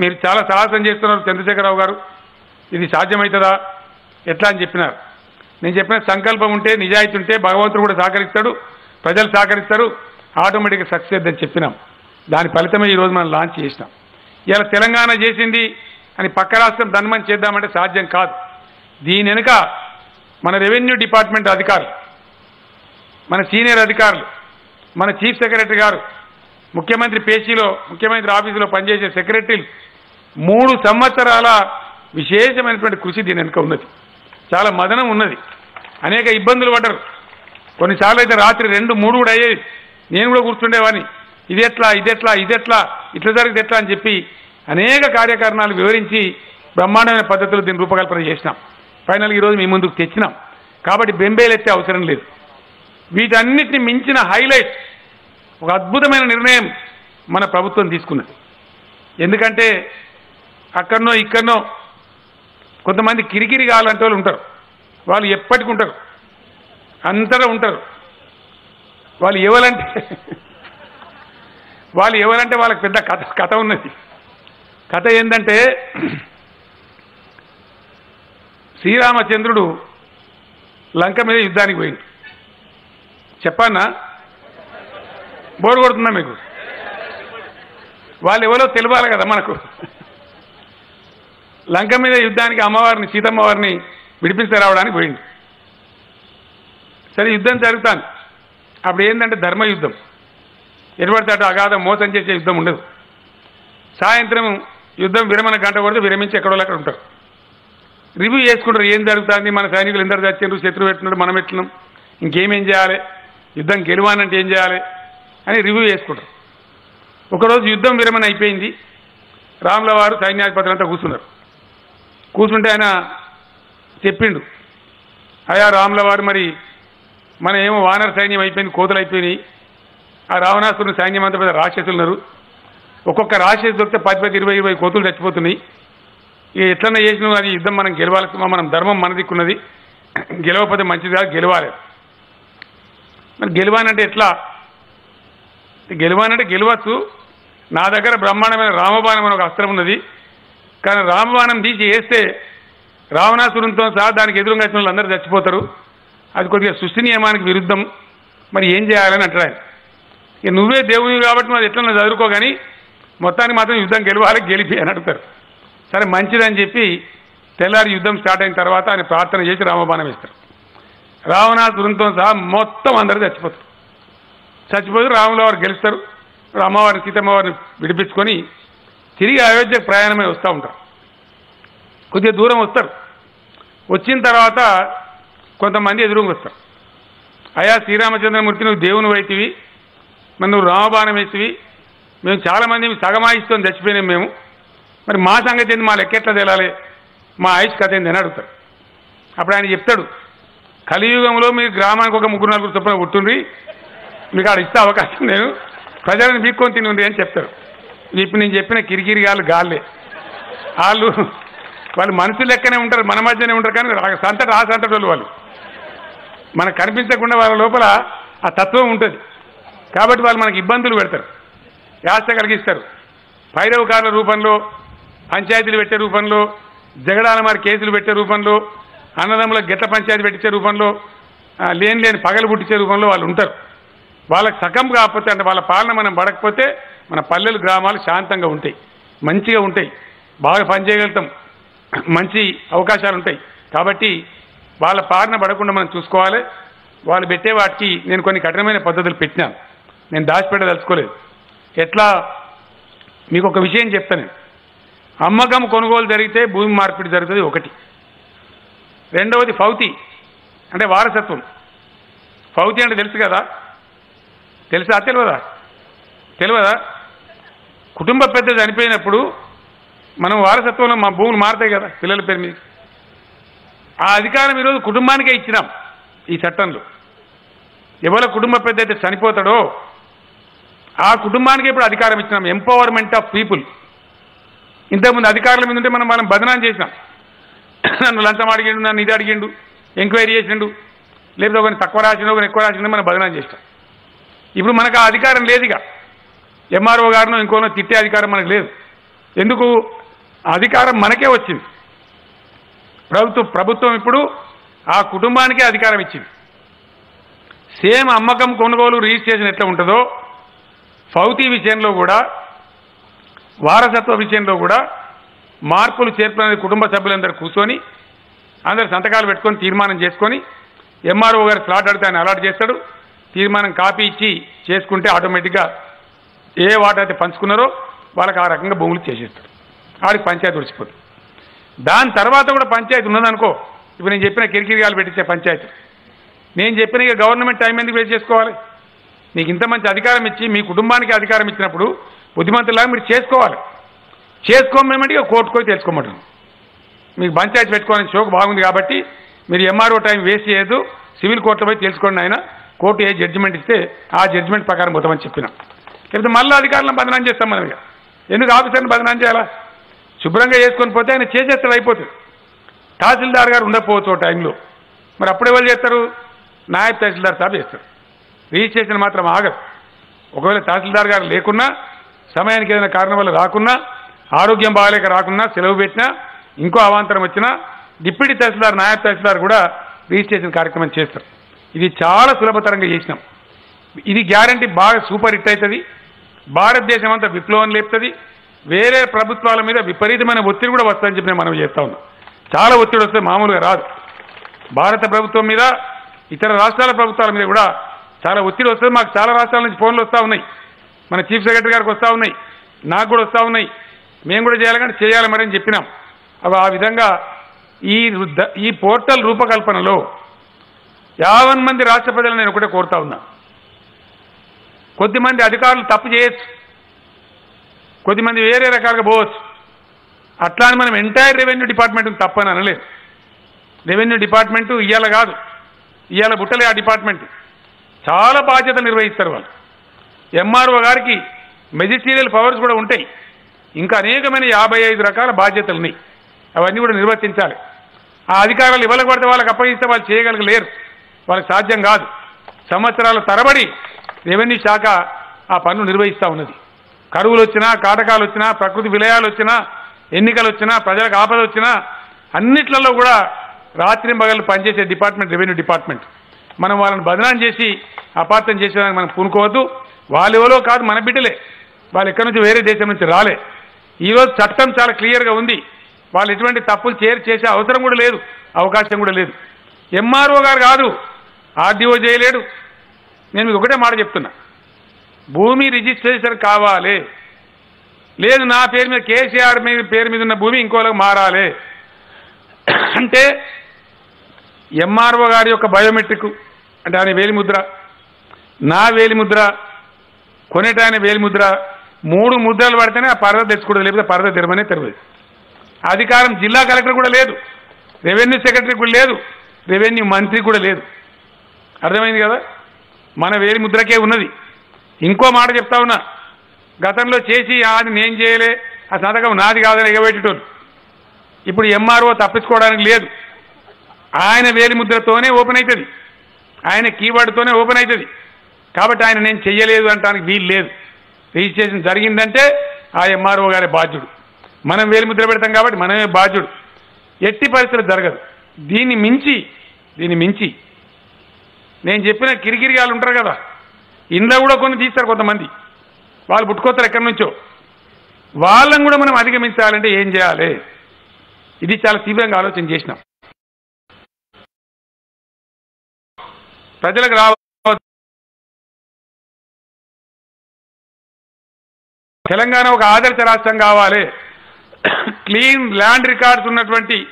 మీరు చాలా సాహసం చేస్తున్నారు చంద్రశేఖరరావు గారు. ఇది సాధ్యమవుతుందా ఎట్లా అని చెప్పినారు. నేను చెప్పిన సంకల్పం ఉంటే నిజాయితీ ఉంటే భగవంతుడు కూడా సహకరిస్తాడు ప్రజలు సహకరిస్తారు. ఆటోమేటిక్గా సక్సెస్ అని చెప్పినాం. దాని ఫలితమే ఈరోజు మనం లాంచ్ చేసినాం. ఇలా తెలంగాణ చేసింది అని పక్క రాష్ట్రం ధన్మని చేద్దామంటే సాధ్యం కాదు. దీని వెనుక మన రెవెన్యూ డిపార్ట్మెంట్ అధికారులు మన సీనియర్ అధికారులు మన చీఫ్ సెక్రటరీ గారు ముఖ్యమంత్రి పేషీలో ముఖ్యమంత్రి ఆఫీసులో పనిచేసే సెక్రటరీలు మూడు సంవత్సరాల విశేషమైనటువంటి కృషి దీని వెనుక ఉన్నది. చాలా మదనం ఉన్నది. అనేక ఇబ్బందులు పడ్డరు. కొన్నిసార్లు అయితే రాత్రి రెండు మూడు కూడా అయ్యేది. నేను కూడా కూర్చుండేవాడిని. ఇదెట్లా ఇదెట్లా ఇదెట్లా ఇట్లా జరిగితే ఎట్లా అని చెప్పి అనేక కార్యకారణాలు వివరించి బ్రహ్మాండమైన పద్ధతులు దీన్ని రూపకల్పన చేసినాం. ఫైనల్ ఈరోజు మీ ముందుకు తెచ్చినాం. కాబట్టి బెంబేలెత్తే అవసరం లేదు. వీటన్నిటిని మించిన హైలైట్ ఒక అద్భుతమైన నిర్ణయం మన ప్రభుత్వం తీసుకున్నది. ఎందుకంటే అక్కడనో ఇక్కడనో కొంతమంది కిరికిరి కావాలంటే వాళ్ళు ఉంటారు. వాళ్ళు ఎప్పటికి ఉంటారు. అంతటా ఉంటారు. వాళ్ళు ఎవరంటే వాళ్ళు ఎవరంటే వాళ్ళకి పెద్ద కథ కథ ఉన్నది. కథ ఏంటంటే శ్రీరామచంద్రుడు లంక మీద యుద్ధానికి పోయింది చెప్పానా బోరు కొడుతుందా మీకు? వాళ్ళు ఎవరో తెలియాలి కదా మనకు. లంక మీద యుద్ధానికి అమ్మవారిని సీతమ్మవారిని విడిపించరావడానికి పోయింది సరే యుద్ధం జరుగుతాను అప్పుడు ఏంటంటే ధర్మయుద్ధం. ఎటువంటి అటు అగాధం మోసం చేసే యుద్ధం ఉండదు. సాయంత్రం యుద్ధం విరమణ గంట కొడితే విరమించి ఎక్కడో అక్కడ ఉంటారు. రివ్యూ చేసుకుంటారు ఏం జరుగుతుంది మన సైనికులు ఎందరు చచ్చిండ్రు శత్రువు పెట్టినాడు మనం ఎట్లున్నాం ఇంకేమేం చేయాలి యుద్ధం గెలవానంటే ఏం చేయాలి అని రివ్యూ చేసుకుంటారు. ఒకరోజు యుద్ధం విరమణ అయిపోయింది. రాముల వారు సైన్యాధిపతులంతా కూర్చున్నారు. కూర్చుంటే ఆయన చెప్పిండు అయా రాముల వారు మరి మన ఏమో వానర సైన్యం అయిపోయింది కోతలు అయిపోయినాయి. ఆ రావణాసురుని సైన్యం అంతా పెద్ద రాక్షసులు ఉన్నారు. ఒక్కొక్క రాక్షసు దొరికితే పది పది ఇరవై ఇరవై కోతులు చచ్చిపోతున్నాయి. ఇక ఎట్లన్నా చేసినా అది యుద్ధం మనం గెలవాలి మనం ధర్మం మన దిక్కున్నది. గెలవకపోతే మంచిది కాదు గెలవాలి. మరి గెలవానంటే ఎట్లా? గెలవానంటే గెలవచ్చు. నా దగ్గర బ్రహ్మాండమైన రామబాణం అనే ఒక అస్త్రం ఉన్నది. కానీ రామబాణం తీసి వేస్తే రావణాసురంతో సహా దానికి ఎదురుగా వచ్చిన వాళ్ళు అందరూ చచ్చిపోతారు. అది కొద్దిగా సృష్టి నియమానికి విరుద్ధం. మరి ఏం చేయాలని అంటాడు ఆయన? ఇక నువ్వే దేవుని కాబట్టి మరి ఎట్లా చదువుకో కానీ మొత్తానికి మాత్రం యుద్ధం గెలవాలి గెలిపి అని అడుగుతారు. సరే మంచిదని చెప్పి తెల్లారి యుద్ధం స్టార్ట్ అయిన తర్వాత ఆయన ప్రార్థన చేసి రామబాణం ఇస్తారు రావణాసురంతో సహా మొత్తం అందరూ చచ్చిపోతారు. చచ్చిపోయి రాముల వారు గెలుస్తారు. రామవారిని సీతమ్మ సీతమ్మవారిని విడిపించుకొని తిరిగి అయోధ్యకు ప్రయాణమై వస్తూ ఉంటారు. కొద్దిగా దూరం వస్తారు. వచ్చిన తర్వాత కొంతమంది ఎదురుకు వస్తారు. అయా శ్రీరామచంద్రమూర్తి నువ్వు దేవుని వైతివి. మరి నువ్వు రామబాణం వేసివి మేము చాలామంది సగమాయిస్తాం చచ్చిపోయినాం మేము. మరి మా సంగతి ఏంది? మా లెక్కెట్లా తేలాలి? మా ఆయుష్ కథ ఏంది? అని అడుగుతారు. అప్పుడు ఆయన చెప్తాడు కలియుగంలో మీరు గ్రామానికి ఒక ముగ్గురు నలుగురు చొప్పున పుట్టుండ్రి. మీకు ఆడ ఇస్తే అవకాశం నేను ప్రజలను మీక్కొని తిని ఉంది అని చెప్తారు ఇప్పుడు నేను చెప్పిన కిరికిరి గాళ్ళు గాళ్ళే. వాళ్ళు వాళ్ళు మనుషులు లెక్కనే ఉంటారు మన మధ్యనే ఉంటారు కానీ సంతట ఆ సంతట వాళ్ళు వాళ్ళు. మనకు కనిపించకుండా వాళ్ళ లోపల ఆ తత్వం ఉంటుంది. కాబట్టి వాళ్ళు మనకి ఇబ్బందులు పెడతారు. యాస కలిగిస్తారు. పైరవకారుల రూపంలో పంచాయతీలు పెట్టే రూపంలో జగడాల మరి కేసులు పెట్టే రూపంలో అన్నదమ్ముల గెట్ట పంచాయతీ పెట్టించే రూపంలో లేని లేని పగలు పుట్టించే రూపంలో వాళ్ళు ఉంటారు. వాళ్ళకి సగం కాకపోతే అంటే వాళ్ళ పాలన మనం పడకపోతే మన పల్లెలు గ్రామాలు శాంతంగా ఉంటాయి. మంచిగా ఉంటాయి. బాగా పనిచేయగలుగుతాం. మంచి అవకాశాలు ఉంటాయి. కాబట్టి వాళ్ళ పాలన పడకుండా మనం చూసుకోవాలి. వాళ్ళు పెట్టే వాటికి నేను కొన్ని కఠినమైన పద్ధతులు పెట్టినాను నేను దాచిపెట్టదలుచుకోలేదు. ఎట్లా? మీకు ఒక విషయం చెప్తాను అమ్మకం కొనుగోలు జరిగితే భూమి మార్పిడి జరుగుతుంది ఒకటి. రెండవది ఫౌతి అంటే వారసత్వం. ఫౌతి అంటే తెలుసు కదా? తెలుసా? తెలియదా? తెలియదా? కుటుంబ పెద్ద చనిపోయినప్పుడు మనం వారసత్వంలో మా భూములు మారుతాయి కదా పిల్లల పేరు మీద. ఆ అధికారం ఈరోజు కుటుంబానికే ఇచ్చినాం ఈ చట్టంలో. ఎవరో కుటుంబ పెద్ద అయితే చనిపోతాడో ఆ కుటుంబానికి ఇప్పుడు అధికారం ఇచ్చినాం. ఎంపవర్మెంట్ ఆఫ్ పీపుల్ ఇంతకుముందు అధికారుల మీద ఉంటే మనం మనం బదనాం చేసినాం. నన్ను లంచం అడిగిండు నన్ను ఇది అడిగిండు ఎంక్వైరీ చేసిండు లేకపోతే ఒకరిని తక్కువ రాసిండు ఒకరిని ఎక్కువ రాసిండు మనం బదనాం చేసినాం. ఇప్పుడు మనకు ఆ అధికారం లేదుగా. ఎంఆర్ఓ గారినో ఇంకోనో తిట్టే అధికారం మనకు లేదు. ఎందుకు? ఆ అధికారం మనకే వచ్చింది. ప్రభుత్వం ప్రభుత్వం ఇప్పుడు ఆ కుటుంబానికే అధికారం ఇచ్చింది. సేమ్ అమ్మకం కొనుగోలు రిజిస్ట్రేషన్ ఎట్లా ఉంటుందో ఫౌతీ విషయంలో కూడా వారసత్వ విషయంలో కూడా మార్పులు చేర్పులనేది కుటుంబ సభ్యులందరూ కూర్చొని అందరు సంతకాలు పెట్టుకొని తీర్మానం చేసుకొని ఎంఆర్ఓ గారు స్లాట్ అడితే ఆయన అలాట్ చేస్తాడు. తీర్మానం కాపీ ఇచ్చి చేసుకుంటే ఆటోమేటిక్గా ఏ వాటైతే అయితే పంచుకున్నారో వాళ్ళకి ఆ రకంగా భూములు చేసేస్తారు. ఆడికి పంచాయతీ వచ్చిపోతుంది దాని తర్వాత కూడా పంచాయతీ ఉన్నదనుకో ఇప్పుడు నేను చెప్పిన కిరికిరిగాలు పెట్టించే పంచాయతీ. నేను చెప్పిన ఇక గవర్నమెంట్ టైం ఎందుకు వేస్ట్ చేసుకోవాలి? నీకు ఇంత మంచి అధికారం ఇచ్చి మీ కుటుంబానికి అధికారం ఇచ్చినప్పుడు బుద్ధిమంతులాగా మీరు చేసుకోవాలి. చేసుకోమేమంటే ఇక కోర్టుకు పోయి తెలుసుకోమంటారు. మీకు పంచాయతీ పెట్టుకోవాలని షోకు బాగుంది కాబట్టి మీరు ఎంఆర్ఓ టైం వేస్ట్ చేయదు సివిల్ కోర్టులో పోయి తెలుసుకోండి ఆయన కోర్టు ఏ జడ్జిమెంట్ ఇస్తే ఆ జడ్జిమెంట్ ప్రకారం పోతామని చెప్పిన. లేకపోతే మళ్ళీ అధికారులను బదనాం చేస్తాం మనం ఎందుకు ఆఫీసర్ని బదనాం చేయాలా? శుభ్రంగా చేసుకొని పోతే ఆయన చేసేస్తాడు అయిపోతుంది. తహసీల్దార్ గారు ఉండకపోవచ్చు ఓ టైంలో. మరి అప్పుడు ఎవరు చేస్తారు? నాయబ్ తహసీల్దార్ సాబ్ చేస్తారు. రిజిస్ట్రేషన్ మాత్రం ఆగదు. ఒకవేళ తహసీల్దార్ గారు లేకున్నా సమయానికి ఏదైనా కారణం వల్ల రాకున్నా ఆరోగ్యం బాగాలేక రాకున్నా సెలవు పెట్టినా ఇంకో అవాంతరం వచ్చినా డిప్యూటీ తహసీల్దార్ నాయబ్ తహసీల్దార్ కూడా రిజిస్ట్రేషన్ కార్యక్రమం చేస్తారు. ఇది చాలా సులభతరంగా చేసినాం. ఇది గ్యారంటీ బాగా సూపర్ హిట్ అవుతుంది. భారతదేశం అంతా విప్లవం లేపుతుంది. వేరే ప్రభుత్వాల మీద విపరీతమైన ఒత్తిడి కూడా వస్తుందని చెప్పి మనం చేస్తా ఉన్నాం. చాలా ఒత్తిడి వస్తే మామూలుగా రాదు. భారత ప్రభుత్వం మీద ఇతర రాష్ట్రాల ప్రభుత్వాల మీద కూడా చాలా ఒత్తిడి వస్తుంది. మాకు చాలా రాష్ట్రాల నుంచి ఫోన్లు వస్తూ ఉన్నాయి. మన చీఫ్ సెక్రటరీ గారికి వస్తూ ఉన్నాయి. నాకు కూడా వస్తూ ఉన్నాయి. మేము కూడా చేయాలి కానీ చేయాలి మరి అని చెప్పినాం. అవి ఆ విధంగా ఈ ఈ పోర్టల్ రూపకల్పనలో యావన్ మంది రాష్ట్ర ప్రజలను నేను ఒకటే కోరుతా ఉన్నా. కొద్దిమంది అధికారులు తప్పు చేయొచ్చు. కొద్దిమంది వేరే రకాలుగా పోవచ్చు. అట్లా అని మనం ఎంటైర్ రెవెన్యూ డిపార్ట్మెంట్ తప్పని అనలేదు రెవెన్యూ డిపార్ట్మెంటు ఇవాళ కాదు. ఇవాళ బుట్టలే ఆ డిపార్ట్మెంట్ చాలా బాధ్యతలు నిర్వహిస్తారు వాళ్ళు. ఎంఆర్ఓ గారికి మెజిస్టీరియల్ పవర్స్ కూడా ఉంటాయి. ఇంకా అనేకమైన యాభై ఐదు రకాల బాధ్యతలు ఉన్నాయి. అవన్నీ కూడా నిర్వర్తించాలి. ఆ అధికారాలు ఇవ్వలకు పడితే వాళ్ళకి అప్పగిస్తే వాళ్ళు చేయగలగలేరు. వాళ్ళకి సాధ్యం కాదు. సంవత్సరాల తరబడి రెవెన్యూ శాఖ ఆ పనులు నిర్వహిస్తూ ఉన్నది. కరువులు వచ్చినా కాటకాలు వచ్చినా ప్రకృతి విలయాలు వచ్చినా ఎన్నికలు వచ్చినా ప్రజలకు ఆపద వచ్చినా అన్నిట్లలో కూడా రాత్రి పగలు పనిచేసే డిపార్ట్మెంట్ రెవెన్యూ డిపార్ట్మెంట్. మనం వాళ్ళని బదనాం చేసి అపార్థం చేసేదానికి మనం పూనుకోవద్దు. వాళ్ళు ఎవరో కాదు మన బిడ్డలే. వాళ్ళు ఎక్కడి నుంచి వేరే దేశం నుంచి రాలే. ఈరోజు చట్టం చాలా క్లియర్గా ఉంది. వాళ్ళు ఎటువంటి తప్పులు చేరు చేసే అవసరం కూడా లేదు. అవకాశం కూడా లేదు. ఎంఆర్ఓ గారు కాదు. ఆర్డీఓ చేయలేడు. నేను మీకు ఒకటే మాట చెప్తున్నా. భూమి రిజిస్ట్రేషన్ కావాలి. లేదు నా పేరు మీద కేసీఆర్ మీద పేరు మీద ఉన్న భూమి ఇంకోలకు మారాలి. అంటే ఎంఆర్ఓ గారి యొక్క బయోమెట్రిక్ అంటే ఆయన వేలిముద్ర నా వేలిముద్ర కొనేటాయన వేలిముద్ర మూడు ముద్రలు పడితేనే ఆ పరద తెచ్చుకోవడం లేకపోతే పరద తెరమనే తెరవదు. అధికారం జిల్లా కలెక్టర్ కూడా లేదు రెవెన్యూ సెక్రటరీ కూడా లేదు రెవెన్యూ మంత్రి కూడా లేదు. అర్థమైంది కదా? మన వేలి ముద్రకే ఉన్నది. ఇంకో మాట చెప్తా ఉన్నా. గతంలో చేసి అది నేను చేయలే. ఆ సంతకం నాది కాదని ఎగబెట్టేటోళ్ళు. ఇప్పుడు ఎంఆర్ఓ తప్పించుకోవడానికి లేదు. ఆయన వేలి ముద్రతోనే ఓపెన్ అవుతుంది ఆయన కీవర్డ్తోనే ఓపెన్ అవుతుంది కాబట్టి ఆయన నేను చెయ్యలేదు అంటానికి వీలు లేదు. రిజిస్ట్రేషన్ జరిగిందంటే ఆ ఎంఆర్ఓ గారి బాధ్యుడు. మనం వేలి ముద్ర పెడతాం కాబట్టి మనమే బాధ్యుడు. ఎట్టి పరిస్థితులు జరగదు. దీన్ని మించి దీన్ని మించి. నేను చెప్పిన కిరికిరిగాలు ఉంటారు కదా ఇంట్లో కూడా కొన్ని తీస్తారు కొంతమంది. వాళ్ళు పుట్టుకొస్తారు ఎక్కడి నుంచో. వాళ్ళని కూడా మనం అధిగమించాలంటే ఏం చేయాలి? ఇది చాలా తీవ్రంగా ఆలోచన చేసినాం. ప్రజలకు రావ తెలంగాణ ఒక ఆదర్శ రాష్ట్రం కావాలి. క్లీన్ ల్యాండ్ రికార్డ్స్ ఉన్నటువంటి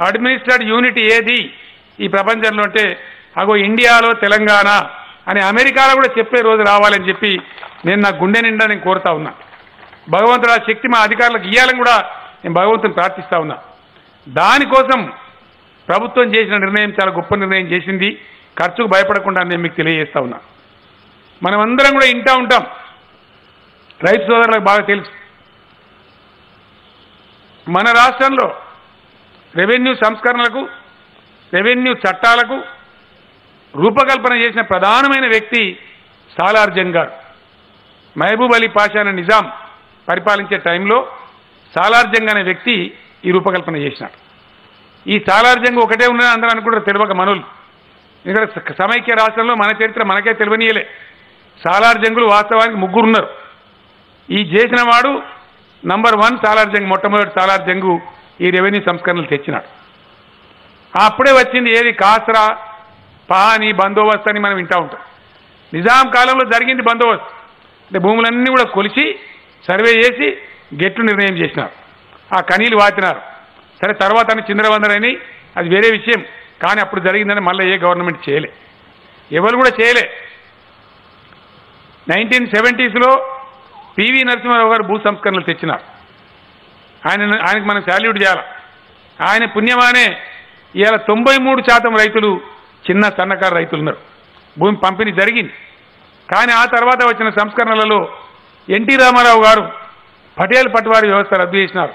అడ్మినిస్ట్రేటివ్ యూనిట్ ఏది ఈ ప్రపంచంలో అంటే అగో ఇండియాలో తెలంగాణ. అని అమెరికాలో కూడా చెప్పే రోజు రావాలని చెప్పి నేను నా గుండె నిండా నేను కోరుతా ఉన్నా. భగవంతుడు ఆ శక్తి మా అధికారులకు ఇవ్వాలని కూడా నేను భగవంతుని ప్రార్థిస్తా ఉన్నా. దానికోసం ప్రభుత్వం చేసిన నిర్ణయం చాలా గొప్ప నిర్ణయం చేసింది. ఖర్చుకు భయపడకుండా నేను మీకు తెలియజేస్తా ఉన్నా. మనమందరం కూడా ఇంటా ఉంటాం. రైతు సోదరులకు బాగా తెలుసు. మన రాష్ట్రంలో రెవెన్యూ సంస్కరణలకు రెవెన్యూ చట్టాలకు రూపకల్పన చేసిన ప్రధానమైన వ్యక్తి సాలార్ జంగ్ గారు. మహబూబ్ అలీ పాషా నిజాం పరిపాలించే టైంలో సాలార్ జంగ్ అనే వ్యక్తి ఈ రూపకల్పన చేసినాడు. ఈ సాలార్ జంగ్ ఒకటే ఉన్నది అందరూ అనుకుంటారు తెలియక మనులు ఇక్కడ సమైక్య రాష్ట్రంలో మన చరిత్ర మనకే తెలియనియలే. సాలార్ జంగులు వాస్తవానికి ముగ్గురు ఉన్నారు. ఈ చేసిన వాడు నంబర్ వన్ సాలార్ జంగ్ మొట్టమొదటి సాలార్ జంగు ఈ రెవెన్యూ సంస్కరణలు తెచ్చినాడు. అప్పుడే వచ్చింది ఏది? కాసరా పాని బందోబస్తు అని మనం వింటూ ఉంటాం. నిజాం కాలంలో జరిగింది బందోబస్తు. అంటే భూములన్నీ కూడా కొలిచి సర్వే చేసి గెట్లు నిర్ణయం చేసినారు. ఆ కనీలు వాతినారు సరే తర్వాత అని చిందరవందరని అది వేరే విషయం. కానీ అప్పుడు జరిగిందని మళ్ళీ ఏ గవర్నమెంట్ చేయలే. ఎవరు కూడా చేయలే. నైన్టీన్ సెవెంటీస్లో పివి నరసింహారావు గారు భూ సంస్కరణలు తెచ్చినారు. ఆయన ఆయనకు మనం శాల్యూట్ చేయాలి? ఆయన పుణ్యమానే ఇవాళ తొంభై మూడు శాతం రైతులు చిన్న సన్నకారు రైతులు ఉన్నారు. భూమి పంపిణీ జరిగింది. కానీ ఆ తర్వాత వచ్చిన సంస్కరణలలో ఎన్టీ రామారావు గారు పటేల్ పట్వారి వ్యవస్థ రద్దు చేసినారు.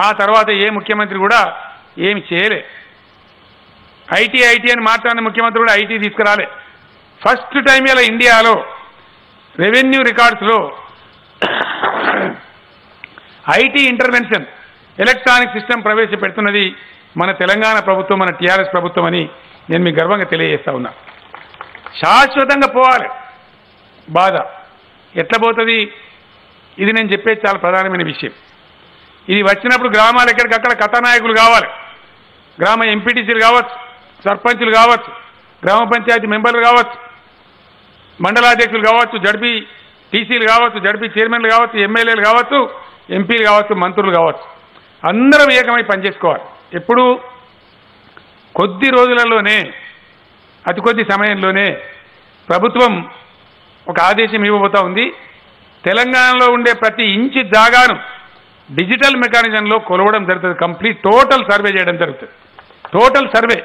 ఆ తర్వాత ఏ ముఖ్యమంత్రి కూడా ఏమి చేయలే. ఐటీ ఐటీ అని మాట్లాడిన ముఖ్యమంత్రి కూడా ఐటీ తీసుకురాలే. ఫస్ట్ టైం ఇలా ఇండియాలో రెవెన్యూ రికార్డ్స్లో ఐటీ ఇంటర్వెన్షన్ ఎలక్ట్రానిక్ సిస్టమ్ ప్రవేశపెడుతున్నది మన తెలంగాణ ప్రభుత్వం మన టీఆర్ఎస్ ప్రభుత్వం అని నేను మీకు గర్వంగా తెలియజేస్తా ఉన్నా. శాశ్వతంగా పోవాలి. బాధ. ఎట్లా పోతుంది? ఇది నేను చెప్పేది చాలా ప్రధానమైన విషయం. ఇది వచ్చినప్పుడు గ్రామాలు ఎక్కడికక్కడ కథానాయకులు కావాలి. గ్రామ ఎంపీటీసీలు కావచ్చు సర్పంచులు కావచ్చు గ్రామ పంచాయతీ మెంబర్లు కావచ్చు మండలాధ్యక్షులు కావచ్చు జడ్పీ టీసీలు కావచ్చు జడ్పీ చైర్మన్లు కావచ్చు ఎమ్మెల్యేలు కావచ్చు ఎంపీలు కావచ్చు మంత్రులు కావచ్చు. అందరం ఏకమై పనిచేసుకోవాలి. ఎప్పుడు? కొద్ది రోజులలోనే అతి కొద్ది సమయంలోనే ప్రభుత్వం ఒక ఆదేశం ఇవ్వబోతా ఉంది. తెలంగాణలో ఉండే ప్రతి ఇంచి జాగాను డిజిటల్ మెకానిజంలో కొలవడం జరుగుతుంది. కంప్లీట్ టోటల్ సర్వే చేయడం జరుగుతుంది. టోటల్ సర్వే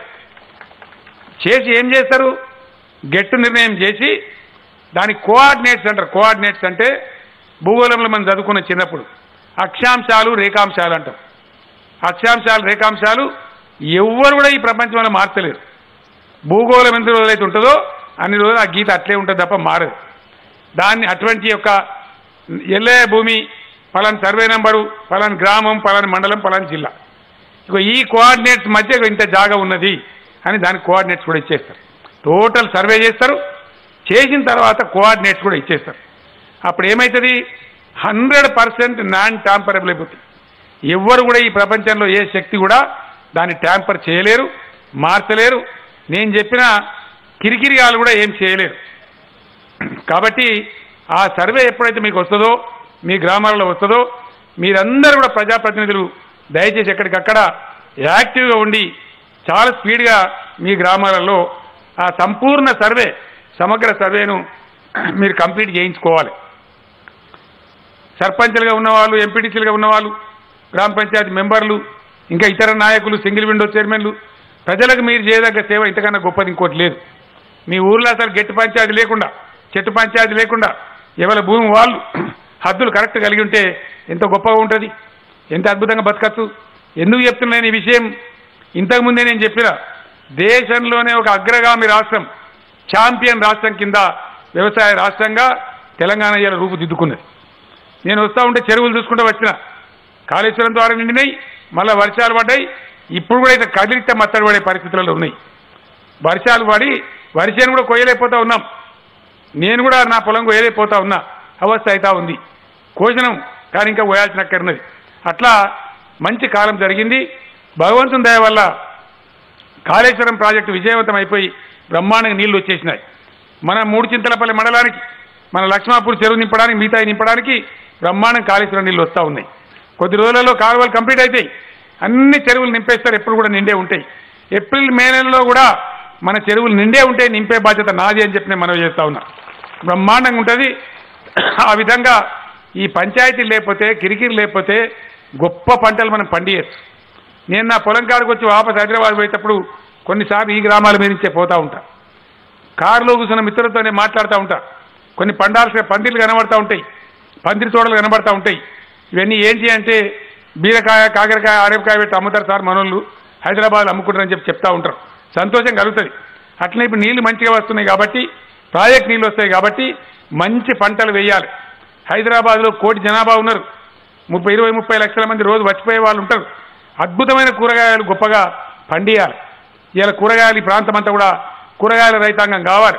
చేసి ఏం చేస్తారు? గెట్టు నిర్ణయం చేసి దానికి కోఆర్డినేట్స్ అంటారు. కోఆర్డినేట్స్ అంటే భూగోళంలో మనం చదువుకున్న చిన్నప్పుడు అక్షాంశాలు రేఖాంశాలు అంటాం అక్షాంశాలు రేఖాంశాలు ఎవ్వరు కూడా ఈ ప్రపంచంలో మార్చలేరు. భూగోళం ఎంత రోజులైతే ఉంటుందో అన్ని రోజులు ఆ గీత అట్లే ఉంటుంది తప్ప మారదు. దాన్ని అటువంటి యొక్క ఎల్లే భూమి పలాన్ సర్వే నెంబరు పలాన్ గ్రామం పలాన్ మండలం పలాన్ జిల్లా. ఇక ఈ కోఆర్డినేట్స్ మధ్య ఇంత జాగా ఉన్నది అని దాని కోఆర్డినేట్స్ కూడా ఇచ్చేస్తారు. టోటల్ సర్వే చేస్తారు. చేసిన తర్వాత కోఆర్డినేట్స్ కూడా ఇచ్చేస్తారు. అప్పుడు ఏమవుతుంది హండ్రెడ్ పర్సెంట్ నాన్ టాంపరబుల్ అయిపోతుంది. ఎవ్వరు కూడా ఈ ప్రపంచంలో ఏ శక్తి కూడా దాన్ని ట్యాంపర్ చేయలేరు మార్చలేరు. నేను చెప్పిన కిరికిరియాలు కూడా ఏం చేయలేరు. కాబట్టి ఆ సర్వే ఎప్పుడైతే మీకు వస్తుందో మీ గ్రామాలలో వస్తుందో మీరందరూ కూడా ప్రజాప్రతినిధులు దయచేసి ఎక్కడికక్కడ యాక్టివ్గా ఉండి చాలా స్పీడ్గా మీ గ్రామాలలో ఆ సంపూర్ణ సర్వే సమగ్ర సర్వేను మీరు కంప్లీట్ చేయించుకోవాలి. సర్పంచ్లుగా ఉన్నవాళ్ళు ఎంపీటీసీలుగా ఉన్నవాళ్ళు గ్రామ పంచాయతీ మెంబర్లు ఇంకా ఇతర నాయకులు సింగిల్ విండో చైర్మన్లు ప్రజలకు మీరు చేయదగ్గ సేవ ఇంతకన్నా గొప్పది ఇంకోటి లేదు. మీ ఊర్లో అసలు గట్టి పంచాయతీ లేకుండా చెట్టు పంచాయతీ లేకుండా ఎవరి భూమి వాళ్ళు *clears throat* హద్దులు కరెక్ట్ కలిగి ఉంటే ఎంత గొప్పగా ఉంటుంది? ఎంత అద్భుతంగా బతకచ్చు? ఎందుకు చెప్తున్నాను ఈ విషయం? ఇంతకుముందే నేను చెప్పిన దేశంలోనే ఒక అగ్రగామి రాష్ట్రం ఛాంపియన్ రాష్ట్రం కింద వ్యవసాయ రాష్ట్రంగా తెలంగాణ ఇలా రూపుదిద్దుకున్నది నేను వస్తూ ఉంటే చెరువులు చూసుకుంటూ వచ్చిన కాళేశ్వరం ద్వారా నిండినాయి మళ్ళీ వర్షాలు పడ్డాయి. ఇప్పుడు కూడా అయితే కదిలితే మత్తడి పడే పరిస్థితులలో ఉన్నాయి. వర్షాలు పడి వర్షాన్ని కూడా కొయ్యలేకపోతా ఉన్నాం. నేను కూడా నా పొలం కొయ్యలేకపోతా ఉన్నా. అవస్థ అవుతా ఉంది. కోసినం కానీ ఇంకా కోయాల్సిన అక్కర్నది అట్లా మంచి కాలం జరిగింది. భగవంతుని దయ వల్ల కాళేశ్వరం ప్రాజెక్టు విజయవంతం అయిపోయి బ్రహ్మాండంగా నీళ్ళు వచ్చేసినాయి. మన మూడు చింతలపల్లి మండలానికి మన లక్ష్మాపూర్ చెరువు నింపడానికి మిగతా నింపడానికి బ్రహ్మాండం కాళేశ్వరం నీళ్ళు వస్తూ ఉన్నాయి. కొద్ది రోజులలో కాలువలు కంప్లీట్ అవుతాయి అన్ని చెరువులు నింపేస్తారు ఎప్పుడు కూడా నిండే ఉంటాయి. ఏప్రిల్ మే నెలలో కూడా మన చెరువులు నిండే ఉంటే నింపే బాధ్యత నాది అని చెప్పి నేను మనవి చేస్తా ఉన్నా. బ్రహ్మాండంగా ఉంటుంది. ఆ విధంగా ఈ పంచాయతీ లేకపోతే కిరికిరి లేకపోతే గొప్ప పంటలు మనం పండియచ్చు. నేను నా పొలం కాడికి వచ్చి వాపస్ హైదరాబాద్ పోయేటప్పుడు కొన్నిసార్లు ఈ గ్రామాల మీద నుంచే పోతా ఉంటా. కారులో కూర్చున్న మిత్రులతోనే మాట్లాడుతూ ఉంటా. కొన్ని పండాల్సిన పందిర్లు కనబడతా ఉంటాయి. పందిరి తోటలు కనబడతా ఉంటాయి. ఇవన్నీ ఏంటి అంటే బీరకాయ కాకరకాయ ఆరేపకాయ పెట్టి అమ్ముతారు సార్ మనోళ్ళు. హైదరాబాద్ అమ్ముకుంటారని చెప్పి చెప్తా ఉంటారు. సంతోషం కలుగుతుంది. అట్లనే ఇప్పుడు నీళ్ళు మంచిగా వస్తున్నాయి కాబట్టి ప్రాజెక్ట్ నీళ్ళు వస్తాయి కాబట్టి మంచి పంటలు వేయాలి. హైదరాబాద్లో కోటి జనాభా ఉన్నారు. ముప్పై ఇరవై ముప్పై లక్షల మంది రోజు వచ్చిపోయే వాళ్ళు ఉంటారు. అద్భుతమైన కూరగాయలు గొప్పగా పండియాలి. ఇలా కూరగాయలు ఈ ప్రాంతం అంతా కూడా కూరగాయల రైతాంగం కావాలి.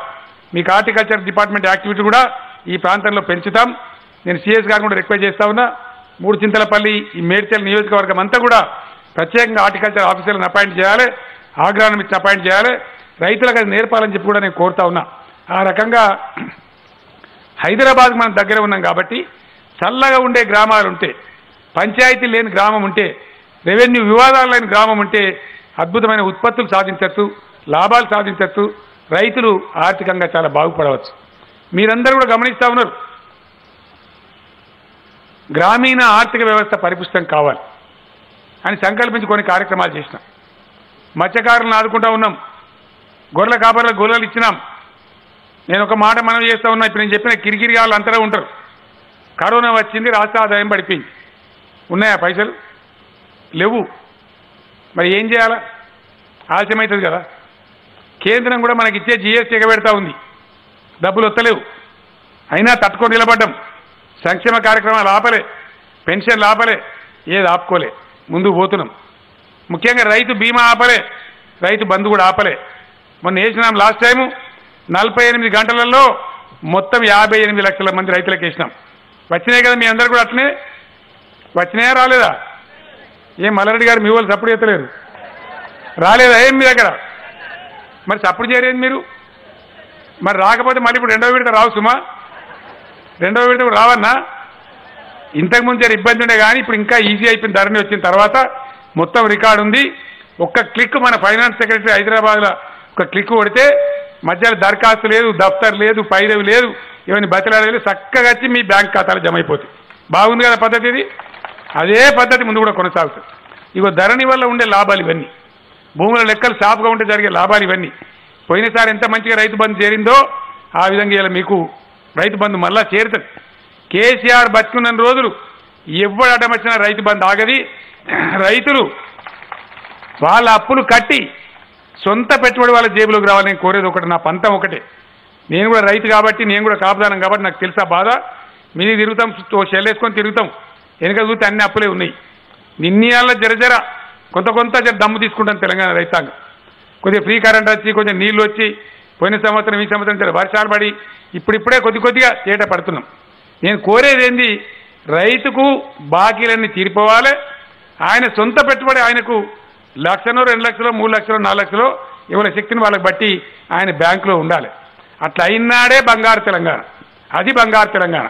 మీకు హార్టికల్చర్ డిపార్ట్మెంట్ యాక్టివిటీ కూడా ఈ ప్రాంతంలో పెంచుతాం. నేను సిఎస్ గారిని కూడా రిక్వెస్ట్ చేస్తా ఉన్నా. మూడు చింతలపల్లి ఈ మేడ్చల్ నియోజకవర్గం అంతా కూడా ప్రత్యేకంగా హార్టికల్చర్ ఆఫీసర్లను అపాయింట్ చేయాలి ఆగ్రానమిస్ట్ అపాయింట్ చేయాలి. రైతులకు అది నేర్పాలని చెప్పి కూడా నేను కోరుతా ఉన్నా. ఆ రకంగా హైదరాబాద్ మనం దగ్గర ఉన్నాం కాబట్టి చల్లగా ఉండే గ్రామాలు ఉంటే పంచాయతీ లేని గ్రామం ఉంటే రెవెన్యూ వివాదాలు లేని గ్రామం ఉంటే అద్భుతమైన ఉత్పత్తులు సాధించవచ్చు లాభాలు సాధించవచ్చు రైతులు ఆర్థికంగా చాలా బాగుపడవచ్చు. మీరందరూ కూడా గమనిస్తూ ఉన్నారు. గ్రామీణ ఆర్థిక వ్యవస్థ పరిపుష్టం కావాలి అని సంకల్పించి కొన్ని కార్యక్రమాలు చేసినాం. మత్స్యకారులను ఆదుకుంటా ఉన్నాం. గొర్రెల కాపర్లకు గొర్రెలు ఇచ్చినాం. నేను ఒక మాట మనం చేస్తా ఉన్నా ఇప్పుడు నేను చెప్పిన కిరికిరి వాళ్ళు అంతటా ఉంటారు. కరోనా వచ్చింది రాష్ట్ర ఆదాయం పడిపోయింది. ఉన్నాయా పైసలు? లేవు. మరి ఏం చేయాలా? ఆలస్యమవుతుంది కదా. కేంద్రం కూడా మనకి ఇచ్చే జీఎస్టీ ఎగబెడతా ఉంది. డబ్బులు వస్తలేవు అయినా తట్టుకొని నిలబడ్డం. సంక్షేమ కార్యక్రమాలు ఆపలే పెన్షన్లు ఆపలే ఏది ఆపుకోలే. ముందుకు పోతున్నాం. ముఖ్యంగా రైతు బీమా ఆపలే రైతు బంధు కూడా ఆపలే. మొన్న వేసినాం లాస్ట్ టైము నలభై ఎనిమిది గంటలలో మొత్తం యాభై ఎనిమిది లక్షల మంది రైతులకు వేసినాం. వచ్చినాయి కదా మీ అందరు కూడా అట్లనే? వచ్చినాయా రాలేదా? ఏం మల్లారెడ్డి గారు మీ వాళ్ళు సప్పుడు చేస్తలేరు? రాలేదా? ఏం మీ దగ్గర? మరి సప్పుడు చేయలేదు మీరు? మరి రాకపోతే మళ్ళీ ఇప్పుడు రెండో విడత రావు సుమా? రెండో విడత కూడా రావన్నా? ఇంతకు ముందు జర ఇబ్బంది ఉండే కానీ ఇప్పుడు ఇంకా ఈజీ అయిపోయిన ధరణి వచ్చిన తర్వాత మొత్తం రికార్డు ఉంది. ఒక్క క్లిక్ మన ఫైనాన్స్ సెక్రటరీ హైదరాబాద్లో ఒక క్లిక్ కొడితే మధ్యలో దరఖాస్తు లేదు దఫ్తర్ లేదు పైరవి లేదు ఇవన్నీ బతిలాడలేదు చక్కగా వచ్చి మీ బ్యాంక్ ఖాతాలో జమ అయిపోతుంది. బాగుంది కదా పద్ధతి ఇది? అదే పద్ధతి ముందు కూడా కొనసాగుతుంది. ఇగో ధరణి వల్ల ఉండే లాభాలు ఇవన్నీ. భూముల లెక్కలు సాఫ్గా ఉంటే జరిగే లాభాలు ఇవన్నీ. పోయినసారి ఎంత మంచిగా రైతు బంధు చేరిందో ఆ విధంగా ఇలా మీకు రైతు బంధు మళ్ళా చేరుతుంది. కేసీఆర్ బతుకున్న రోజులు ఎవడు అడ్డం రైతు బంధు ఆగది. రైతులు వాళ్ళ అప్పులు కట్టి సొంత పెట్టుబడి వాళ్ళ జేబులోకి రావాలని కోరేది ఒకటి నా పంతం ఒకటే. నేను కూడా రైతు కాబట్టి నేను కూడా కాపుదానం కాబట్టి నాకు తెలుసా బాధ. మీద తిరుగుతాం చెల్లేసుకొని వేసుకొని తిరుగుతాం. వెనక చూస్తే అన్ని అప్పులే ఉన్నాయి. నిన్నీళ్ళ జర జర కొంత కొంత జర దమ్ము తీసుకుంటాం తెలంగాణ రైతాంగం. కొద్దిగా ఫ్రీ కరెంట్ వచ్చి కొంచెం నీళ్ళు వచ్చి పోయిన సంవత్సరం ఈ సంవత్సరం జర వర్షాలు పడి ఇప్పుడిప్పుడే కొద్ది కొద్దిగా తేట పడుతున్నాం. నేను కోరేది ఏంది? రైతుకు బాకీలన్నీ తీరిపోవాలి. ఆయన సొంత పెట్టుబడి ఆయనకు లక్షనో రెండు లక్షలు మూడు లక్షలు నాలుగు లక్షలు ఇవాళ శక్తిని వాళ్ళకి బట్టి ఆయన బ్యాంకులో ఉండాలి. అట్లా అయినాడే బంగారు తెలంగాణ. అది బంగారు తెలంగాణ.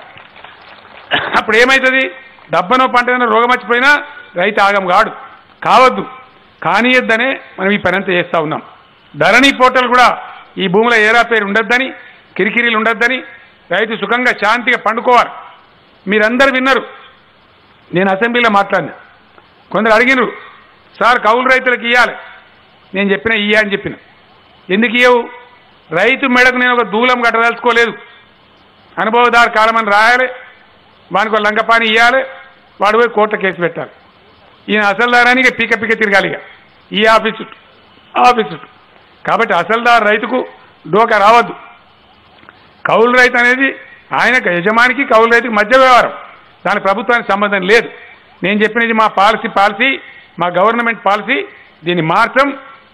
అప్పుడు ఏమవుతుంది డబ్బనో పంటనో రోగం వచ్చిపోయినా రైతు ఆగం కాడు. కావద్దు. కానియద్దనే మనం ఈ పని అంతా చేస్తూ ఉన్నాం. ధరణి పోర్టల్ కూడా ఈ భూమిలో ఏరా పేరు ఉండొద్దని కిరికిరీలు ఉండొద్దని రైతు సుఖంగా శాంతిగా పండుకోవాలి. మీరందరూ విన్నారు. నేను అసెంబ్లీలో మాట్లాడినా. కొందరు అడిగినరు సార్ కౌలు రైతులకు ఇవ్వాలి నేను చెప్పిన ఇయ్యా అని చెప్పిన. ఎందుకు ఇవ్వవు రైతు మెడకు నేను ఒక దూలం కట్టదలుచుకోలేదు. అనుభవదారు కాలమని రాయాలి. వానికి ఒక లంకపాని ఇవ్వాలి వాడు పోయి కోర్టు కేసు పెట్టాలి. ఈయన అసలు దారానికి పీక పీక తిరగాలి ఇక ఈ ఆఫీసు ఆ ఆఫీసు కాబట్టి అసలుదారు రైతుకు డోకా రావద్దు. కౌలు రైతు అనేది ఆయన యజమానికి కౌలు రైతుకి మధ్య వ్యవహారం. దాని ప్రభుత్వానికి సంబంధం లేదు. నేను చెప్పినది మా పాలసీ పాలసీ మా గవర్నమెంట్ పాలసీ దీన్ని మార్చం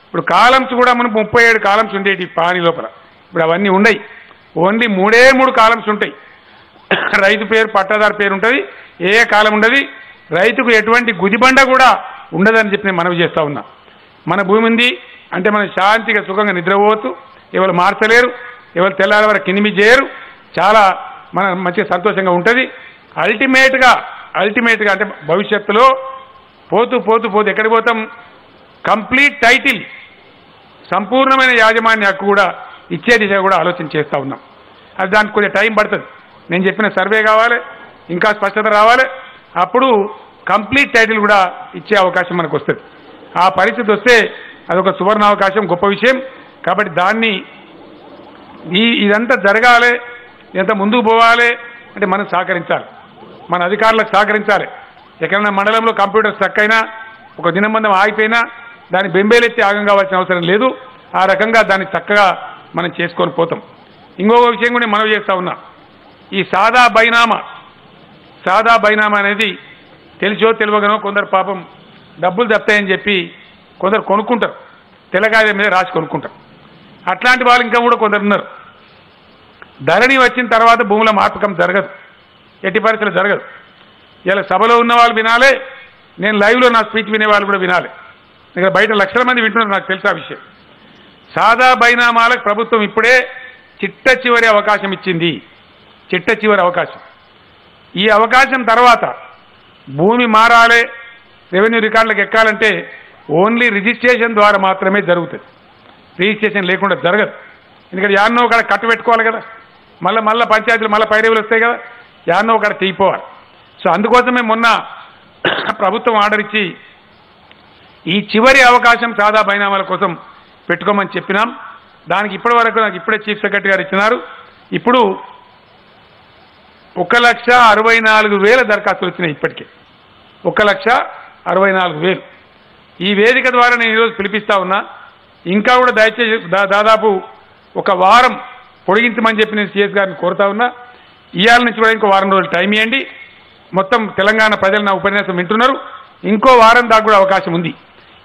ఇప్పుడు కాలమ్స్ కూడా మనకు ముప్పై ఏడు కాలమ్స్ ఉండేవి పాని లోపల. ఇప్పుడు అవన్నీ ఉండయి ఓన్లీ మూడే మూడు కాలమ్స్ ఉంటాయి. రైతు పేరు పట్టాదారు పేరు ఉంటుంది ఏ ఏ కాలం ఉండదు రైతుకు ఎటువంటి గుదిబండ కూడా ఉండదని చెప్పి నేను మనవి చేస్తా ఉన్నా. మన భూమి ఉంది అంటే మనం శాంతిగా సుఖంగా నిద్రపోవచ్చు ఎవరు మార్చలేరు ఎవరు తెల్లారి వరకు కినిమి చేయరు. చాలా మన మంచిగా సంతోషంగా ఉంటుంది. అల్టిమేట్గా అల్టిమేట్గా అంటే భవిష్యత్తులో పోతూ పోతూ పోతూ ఎక్కడికి పోతాం? కంప్లీట్ టైటిల్ సంపూర్ణమైన యాజమాన్య హక్కు కూడా ఇచ్చే దిశ కూడా ఆలోచన చేస్తూ ఉన్నాం. అది దానికి కొంచెం టైం పడుతుంది. నేను చెప్పిన సర్వే కావాలి ఇంకా స్పష్టత రావాలి. అప్పుడు కంప్లీట్ టైటిల్ కూడా ఇచ్చే అవకాశం మనకు వస్తుంది. ఆ పరిస్థితి వస్తే అదొక సువర్ణ అవకాశం గొప్ప విషయం. కాబట్టి దాన్ని ఈ ఇదంతా జరగాలి ఇదంతా ముందుకు పోవాలి అంటే మనం సహకరించాలి. మన అధికారులకు సహకరించాలి. ఎక్కడైనా మండలంలో కంప్యూటర్ స్టక్ అయినా ఒక దినబంధం ఆగిపోయినా దాన్ని బెంబేలెత్తి ఆగం కావాల్సిన అవసరం లేదు. ఆ రకంగా దాన్ని చక్కగా మనం చేసుకొని పోతాం. ఇంకొక విషయం కూడా మనం మనవి చేస్తా ఉన్నా. ఈ సాదా బైనామా సాదా బైనామా అనేది తెలిసో తెలియగనో కొందరు పాపం డబ్బులు తప్పాయని చెప్పి కొందరు కొనుక్కుంటారు. తెల్లగాయ మీద రాసి కొనుక్కుంటారు. అట్లాంటి వాళ్ళు ఇంకా కూడా కొందరు ఉన్నారు. ధరణి వచ్చిన తర్వాత భూముల మార్పకం జరగదు. ఎట్టి పరిస్థితులు జరగదు. ఇలా సభలో ఉన్న వాళ్ళు వినాలే నేను లైవ్లో నా స్పీచ్ వినే వాళ్ళు కూడా వినాలి. ఇక్కడ బయట లక్షల మంది వింటున్నారు నాకు తెలుసు ఆ విషయం. సాదా బైనామాలకు ప్రభుత్వం ఇప్పుడే చిట్ట చివరి అవకాశం ఇచ్చింది. చిట్ట చివరి అవకాశం. ఈ అవకాశం తర్వాత భూమి మారాలి రెవెన్యూ రికార్డులకు ఎక్కాలంటే ఓన్లీ రిజిస్ట్రేషన్ ద్వారా మాత్రమే జరుగుతుంది. రిజిస్ట్రేషన్ లేకుండా జరగదు. ఎందుకంటే యాన్నో ఒకడ కట్టు పెట్టుకోవాలి కదా. మళ్ళీ మళ్ళీ పంచాయతీలు మళ్ళీ పైరేవులు వస్తాయి కదా. యాన్నో ఒకడ తీయిపోవాలి సో అందుకోసమే మొన్న *clears throat* ప్రభుత్వం ఆర్డర్ ఇచ్చి ఈ చివరి అవకాశం సాదా బైనామాల కోసం పెట్టుకోమని చెప్పినాం. దానికి ఇప్పటి వరకు నాకు ఇప్పుడే చీఫ్ సెక్రటరీ గారు ఇచ్చినారు. ఇప్పుడు ఒక లక్ష అరవై నాలుగు వేల దరఖాస్తులు వచ్చినాయి ఇప్పటికే. ఒక లక్ష అరవై నాలుగు వేలు. ఈ వేదిక ద్వారా నేను ఈరోజు పిలిపిస్తా ఉన్నా. ఇంకా కూడా దయచేసి దాదాపు ఒక వారం పొడిగించమని చెప్పి నేను సిఎస్ గారిని కోరుతా ఉన్నా. ఇవాళ నుంచి కూడా ఇంకో వారం రోజులు టైం ఇవ్వండి మొత్తం తెలంగాణ ప్రజలు నా ఉపన్యాసం వింటున్నారు. ఇంకో వారం దాకా కూడా అవకాశం ఉంది.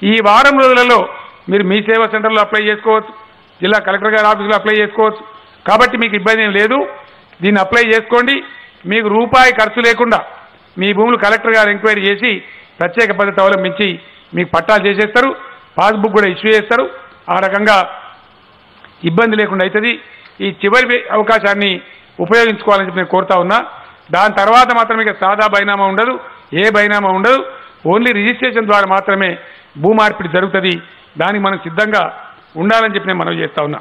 ఈ వారం రోజులలో మీరు మీ సేవా సెంటర్లో అప్లై చేసుకోవచ్చు. జిల్లా కలెక్టర్ గారి ఆఫీసులో అప్లై చేసుకోవచ్చు. కాబట్టి మీకు ఇబ్బంది ఏం లేదు. దీన్ని అప్లై చేసుకోండి. మీకు రూపాయి ఖర్చు లేకుండా మీ భూములు కలెక్టర్ గారు ఎంక్వైరీ చేసి ప్రత్యేక పద్ధతి అవలంబించి మీకు పట్టాలు చేసేస్తారు పాస్బుక్ కూడా ఇష్యూ చేస్తారు. ఆ రకంగా ఇబ్బంది లేకుండా అవుతుంది ఈ చివరి అవకాశాన్ని ఉపయోగించుకోవాలని చెప్పి నేను కోరుతా ఉన్నా. దాని తర్వాత మాత్రం ఇక సాదా బైనామా ఉండదు ఏ బైనామా ఉండదు. ఓన్లీ రిజిస్ట్రేషన్ ద్వారా మాత్రమే భూ మార్పిడి జరుగుతుంది. దానికి మనం సిద్ధంగా ఉండాలని చెప్పి నేను మనవి చేస్తా ఉన్నా.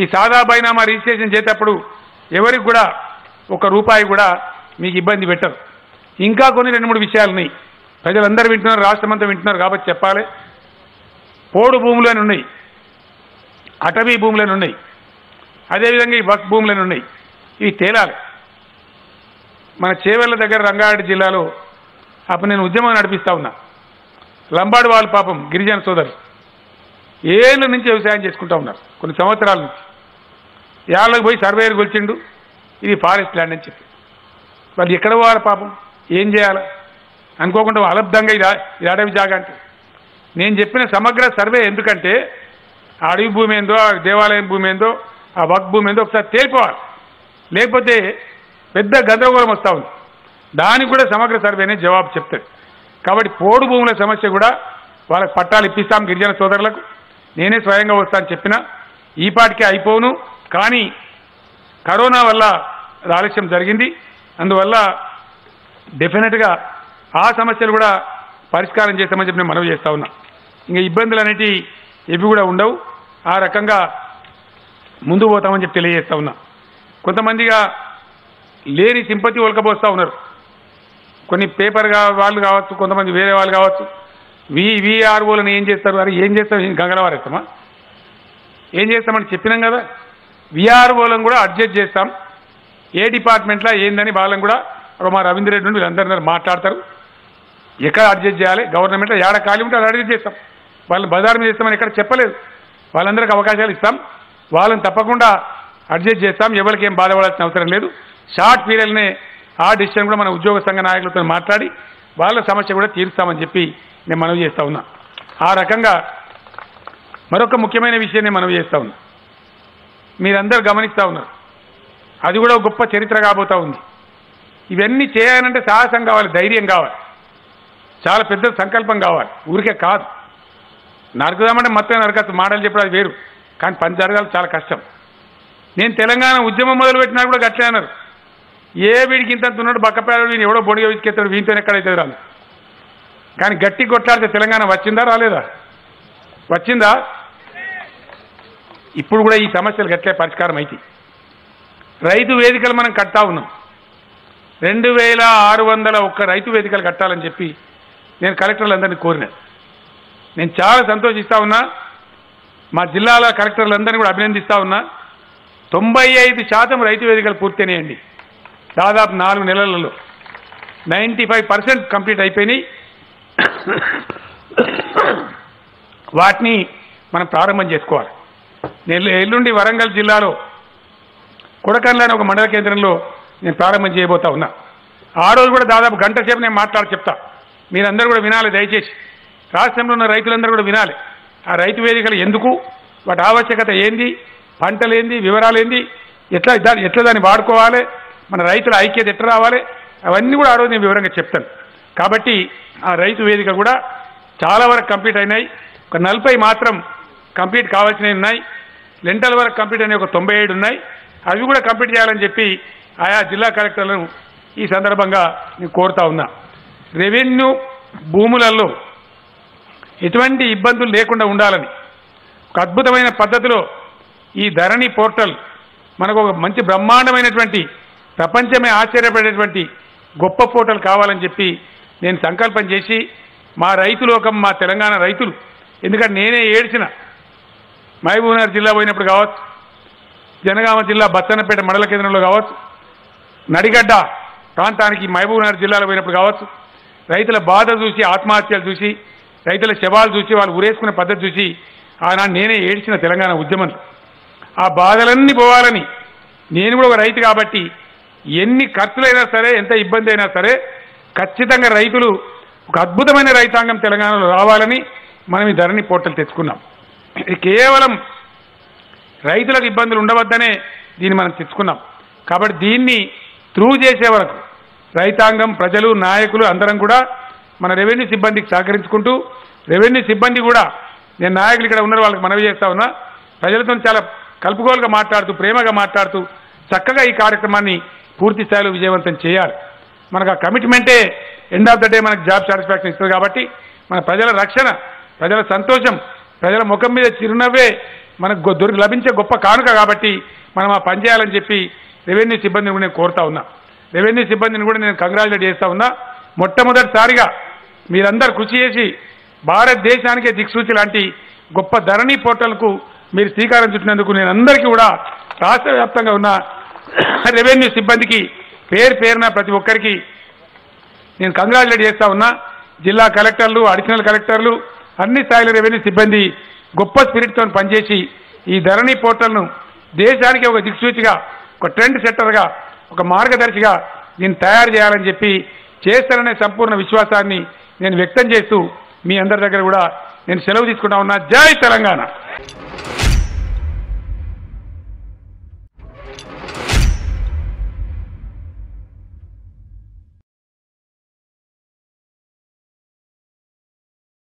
ఈ సాదా బైనామా రిజిస్ట్రేషన్ చేసేటప్పుడు ఎవరికి కూడా ఒక రూపాయి కూడా మీకు ఇబ్బంది పెట్టరు. ఇంకా కొన్ని రెండు మూడు విషయాలు ఉన్నాయి ప్రజలందరూ వింటున్నారు రాష్ట్రమంతా వింటున్నారు కాబట్టి చెప్పాలి. పోడు భూములని ఉన్నాయి. అటవీ భూములని ఉన్నాయి. అదేవిధంగా ఈ వక్ భూములని ఉన్నాయి. ఇవి తేలాలి. మన చేవెళ్ళ దగ్గర రంగారెడ్డి జిల్లాలో అప్పుడు నేను ఉద్యమం నడిపిస్తా ఉన్నా. లంబాడి వాళ్ళు పాపం గిరిజన సోదరు ఏళ్ళ నుంచి వ్యవసాయం చేసుకుంటా ఉన్నారు కొన్ని సంవత్సరాల నుంచి. ఏళ్ళకి పోయి సర్వేయర్ కొలిచిండు ఇది ఫారెస్ట్ ల్యాండ్ అని చెప్పి. వాళ్ళు ఎక్కడ పోవాలి పాపం? ఏం చేయాలా? అనుకోకుండా అలబ్ధంగా ఇది ఇది అడవి జాగా అంటే నేను చెప్పిన సమగ్ర సర్వే ఎందుకంటే ఆ అడవి భూమి ఏందో ఆ దేవాలయం భూమి ఏందో ఆ వక్ భూమి ఏందో ఒకసారి తేలిపోవాలి. లేకపోతే పెద్ద గందరగోళం వస్తూ ఉంది. దానికి కూడా సమగ్ర సర్వేనే జవాబు చెప్తాడు. కాబట్టి పోడు భూముల సమస్య కూడా వాళ్ళకి పట్టాలు ఇప్పిస్తాం గిరిజన సోదరులకు. నేనే స్వయంగా వస్తాను చెప్పిన ఈ పాటికే అయిపోను కానీ కరోనా వల్ల ఆలస్యం జరిగింది. అందువల్ల డెఫినెట్గా ఆ సమస్యలు కూడా పరిష్కారం చేస్తామని చెప్పి నేను మనవి చేస్తా ఉన్నా. ఇంకా ఇబ్బందులు అనేటివి ఇవి కూడా ఉండవు. ఆ రకంగా ముందు పోతామని చెప్పి తెలియజేస్తా ఉన్నా. కొంతమందిగా లేని సింపతి ఒలకబోస్తూ ఉన్నారు. కొన్ని పేపర్ వాళ్ళు కావచ్చు కొంతమంది వేరే వాళ్ళు కావచ్చు. వి విఆర్ఓలను ఏం చేస్తారు? అరే ఏం చేస్తాం? గంగలవారేస్తామా ఏం చేస్తామని చెప్పినాం కదా? విఆర్ఓలను కూడా అడ్జస్ట్ చేస్తాం. ఏ డిపార్ట్మెంట్లో ఏందని వాళ్ళని కూడా మా రవీంద్ర రెడ్డి నుండి వీళ్ళందరూ మాట్లాడతారు. ఎక్కడ అడ్జస్ట్ చేయాలి? గవర్నమెంట్లో ఏడ? ఖాళీ ఉంటే అది అడ్జస్ట్ చేస్తాం. వాళ్ళని బజార్ మీద ఇస్తామని ఎక్కడ చెప్పలేదు. వాళ్ళందరికీ అవకాశాలు ఇస్తాం. వాళ్ళని తప్పకుండా అడ్జస్ట్ చేస్తాం. ఎవరికి ఏం బాధపడాల్సిన అవసరం లేదు. షార్ట్ పీరియడ్నే ఆ డిసిషన్ కూడా మన ఉద్యోగ సంఘ నాయకులతో మాట్లాడి వాళ్ళ సమస్య కూడా తీరుస్తామని చెప్పి నేను మనవి చేస్తా ఉన్నా. ఆ రకంగా మరొక ముఖ్యమైన విషయాన్ని మనవి చేస్తూ ఉన్నా. మీరందరూ గమనిస్తూ ఉన్నారు. అది కూడా గొప్ప చరిత్ర కాబోతా ఉంది. ఇవన్నీ చేయాలంటే సాహసం కావాలి ధైర్యం కావాలి. చాలా పెద్ద సంకల్పం కావాలి. ఊరికే కాదు. నరకదామంటే మొత్తం నరకచ్చు మాటలు చెప్పడం అది వేరు. కానీ పని జరగాలి చాలా కష్టం. నేను తెలంగాణ ఉద్యమం మొదలు పెట్టినా కూడా గట్లే అన్నారు. ఏ వీడికి ఇంత ఉన్నాడు బక్కపేడాడు వీని ఎవడో బొడిగా విసుకెత్తాడు వీనితో ఎక్కడైతే రాదు కానీ గట్టి కొట్లాడితే తెలంగాణ వచ్చిందా రాలేదా? వచ్చిందా? ఇప్పుడు కూడా ఈ సమస్యలు గట్లే పరిష్కారం అయితే. రైతు వేదికలు మనం కట్టా ఉన్నాం. రెండు వేల ఆరు వందల ఒక్క రైతు వేదికలు కట్టాలని చెప్పి నేను కలెక్టర్లందరినీ కోరిన. నేను చాలా సంతోషిస్తా ఉన్నా. మా జిల్లాల కలెక్టర్లందరినీ కూడా అభినందిస్తా ఉన్నా. తొంభై ఐదు శాతం రైతు వేదికలు పూర్తయినాయండి. దాదాపు నాలుగు నెలలలో. నైంటీ ఫైవ్ పర్సెంట్ కంప్లీట్ అయిపోయినాయి. వాటిని మనం ప్రారంభం చేసుకోవాలి. నేను ఎల్లుండి వరంగల్ జిల్లాలో కొడకండ్ల ఒక మండల కేంద్రంలో నేను ప్రారంభం చేయబోతా ఉన్నా. ఆ రోజు కూడా దాదాపు గంట సేపు నేను మాట్లాడి చెప్తా. మీరందరూ కూడా వినాలి దయచేసి. రాష్ట్రంలో ఉన్న రైతులందరూ కూడా వినాలి. ఆ రైతు వేదికలు ఎందుకు? వాటి ఆవశ్యకత ఏంది? పంటలేంది? వివరాలేంది? వివరాలు ఏంది ఎట్లా దాన్ని ఎట్లా దాన్ని వాడుకోవాలి? మన రైతుల ఐక్యత ఎట్లా రావాలి? అవన్నీ కూడా ఆ రోజు నేను వివరంగా చెప్తాను. కాబట్టి ఆ రైతు వేదిక కూడా చాలా వరకు కంప్లీట్ అయినాయి. ఒక నలభై మాత్రం కంప్లీట్ కావాల్సినవి ఉన్నాయి. లెంటల్ వరకు కంప్లీట్ అనే ఒక తొంభై ఏడు ఉన్నాయి. అవి కూడా కంప్లీట్ చేయాలని చెప్పి ఆయా జిల్లా కలెక్టర్లను ఈ సందర్భంగా నేను కోరుతా ఉన్నా. రెవెన్యూ భూములలో ఎటువంటి ఇబ్బందులు లేకుండా ఉండాలని ఒక అద్భుతమైన పద్ధతిలో ఈ ధరణి పోర్టల్ మనకు ఒక మంచి బ్రహ్మాండమైనటువంటి ప్రపంచమే ఆశ్చర్యపడేటువంటి గొప్ప పోర్టల్ కావాలని చెప్పి నేను సంకల్పం చేసి మా రైతులోకం మా తెలంగాణ రైతులు ఎందుకంటే నేనే ఏడ్చిన. మహబూబ్నగర్ జిల్లా పోయినప్పుడు కావచ్చు జనగామ జిల్లా బత్తన్నపేట మండల కేంద్రంలో కావచ్చు నడిగడ్డ ప్రాంతానికి మహబూబ్నగర్ జిల్లాలో పోయినప్పుడు కావచ్చు రైతుల బాధ చూసి ఆత్మహత్యలు చూసి రైతుల శవాలు చూసి వాళ్ళు ఉరేసుకునే పద్ధతి చూసి ఆనాడు నేనే ఏడ్చిన తెలంగాణ ఉద్యమం. ఆ బాధలన్నీ పోవాలని నేను కూడా ఒక రైతు కాబట్టి ఎన్ని ఖర్చులైనా సరే ఎంత ఇబ్బంది అయినా సరే ఖచ్చితంగా రైతులు ఒక అద్భుతమైన రైతాంగం తెలంగాణలో రావాలని మనం ఈ ధరణి పోర్టల్ తెచ్చుకున్నాం. ఇది కేవలం రైతులకు ఇబ్బందులు ఉండవద్దనే దీన్ని మనం తెచ్చుకున్నాం. కాబట్టి దీన్ని త్రూ చేసే వరకు రైతాంగం ప్రజలు నాయకులు అందరం కూడా మన రెవెన్యూ సిబ్బందికి సహకరించుకుంటూ రెవెన్యూ సిబ్బంది కూడా నేను నాయకులు ఇక్కడ ఉన్న వాళ్ళకి మనవి చేస్తా ఉన్నా ప్రజలతో చాలా కలుపుకోలుగా మాట్లాడుతూ ప్రేమగా మాట్లాడుతూ చక్కగా ఈ కార్యక్రమాన్ని పూర్తి స్థాయిలో విజయవంతం చేయాలి. మనకు ఆ కమిట్మెంటే ఎండ్ ఆఫ్ ద డే మనకు జాబ్ సాటిస్ఫాక్షన్ ఇస్తుంది కాబట్టి మన ప్రజల రక్షణ ప్రజల సంతోషం ప్రజల ముఖం మీద చిరునవ్వే మనకు దొరికి లభించే గొప్ప కానుక కాబట్టి మనం ఆ పని చేయాలని చెప్పి రెవెన్యూ సిబ్బందిని కూడా నేను కోరుతా ఉన్నా. రెవెన్యూ సిబ్బందిని కూడా నేను కంగ్రాచులేట్ చేస్తా ఉన్నా. మొట్టమొదటిసారిగా మీరందరూ కృషి చేసి భారతదేశానికే దిక్సూచి లాంటి గొప్ప ధరణి పోర్టల్కు మీరు శ్రీకారం చుట్టినందుకు నేను అందరికీ కూడా రాష్ట్ర వ్యాప్తంగా ఉన్న రెవెన్యూ సిబ్బందికి పేరు పేరున ప్రతి ఒక్కరికి నేను కంగ్రాచులేట్ చేస్తా ఉన్నా. జిల్లా కలెక్టర్లు అడిషనల్ కలెక్టర్లు అన్ని స్థాయిల రెవెన్యూ సిబ్బంది గొప్ప స్పిరిట్తో పనిచేసి ఈ ధరణి పోర్టల్ను దేశానికి ఒక దిక్సూచిగా ఒక ట్రెండ్ సెట్టర్గా ఒక మార్గదర్శిగా దీన్ని తయారు చేయాలని చెప్పి చేస్తారనే సంపూర్ణ విశ్వాసాన్ని నేను వ్యక్తం చేస్తూ మీ అందరి దగ్గర కూడా నేను సెలవు తీసుకుంటా ఉన్నా. జై తెలంగాణ.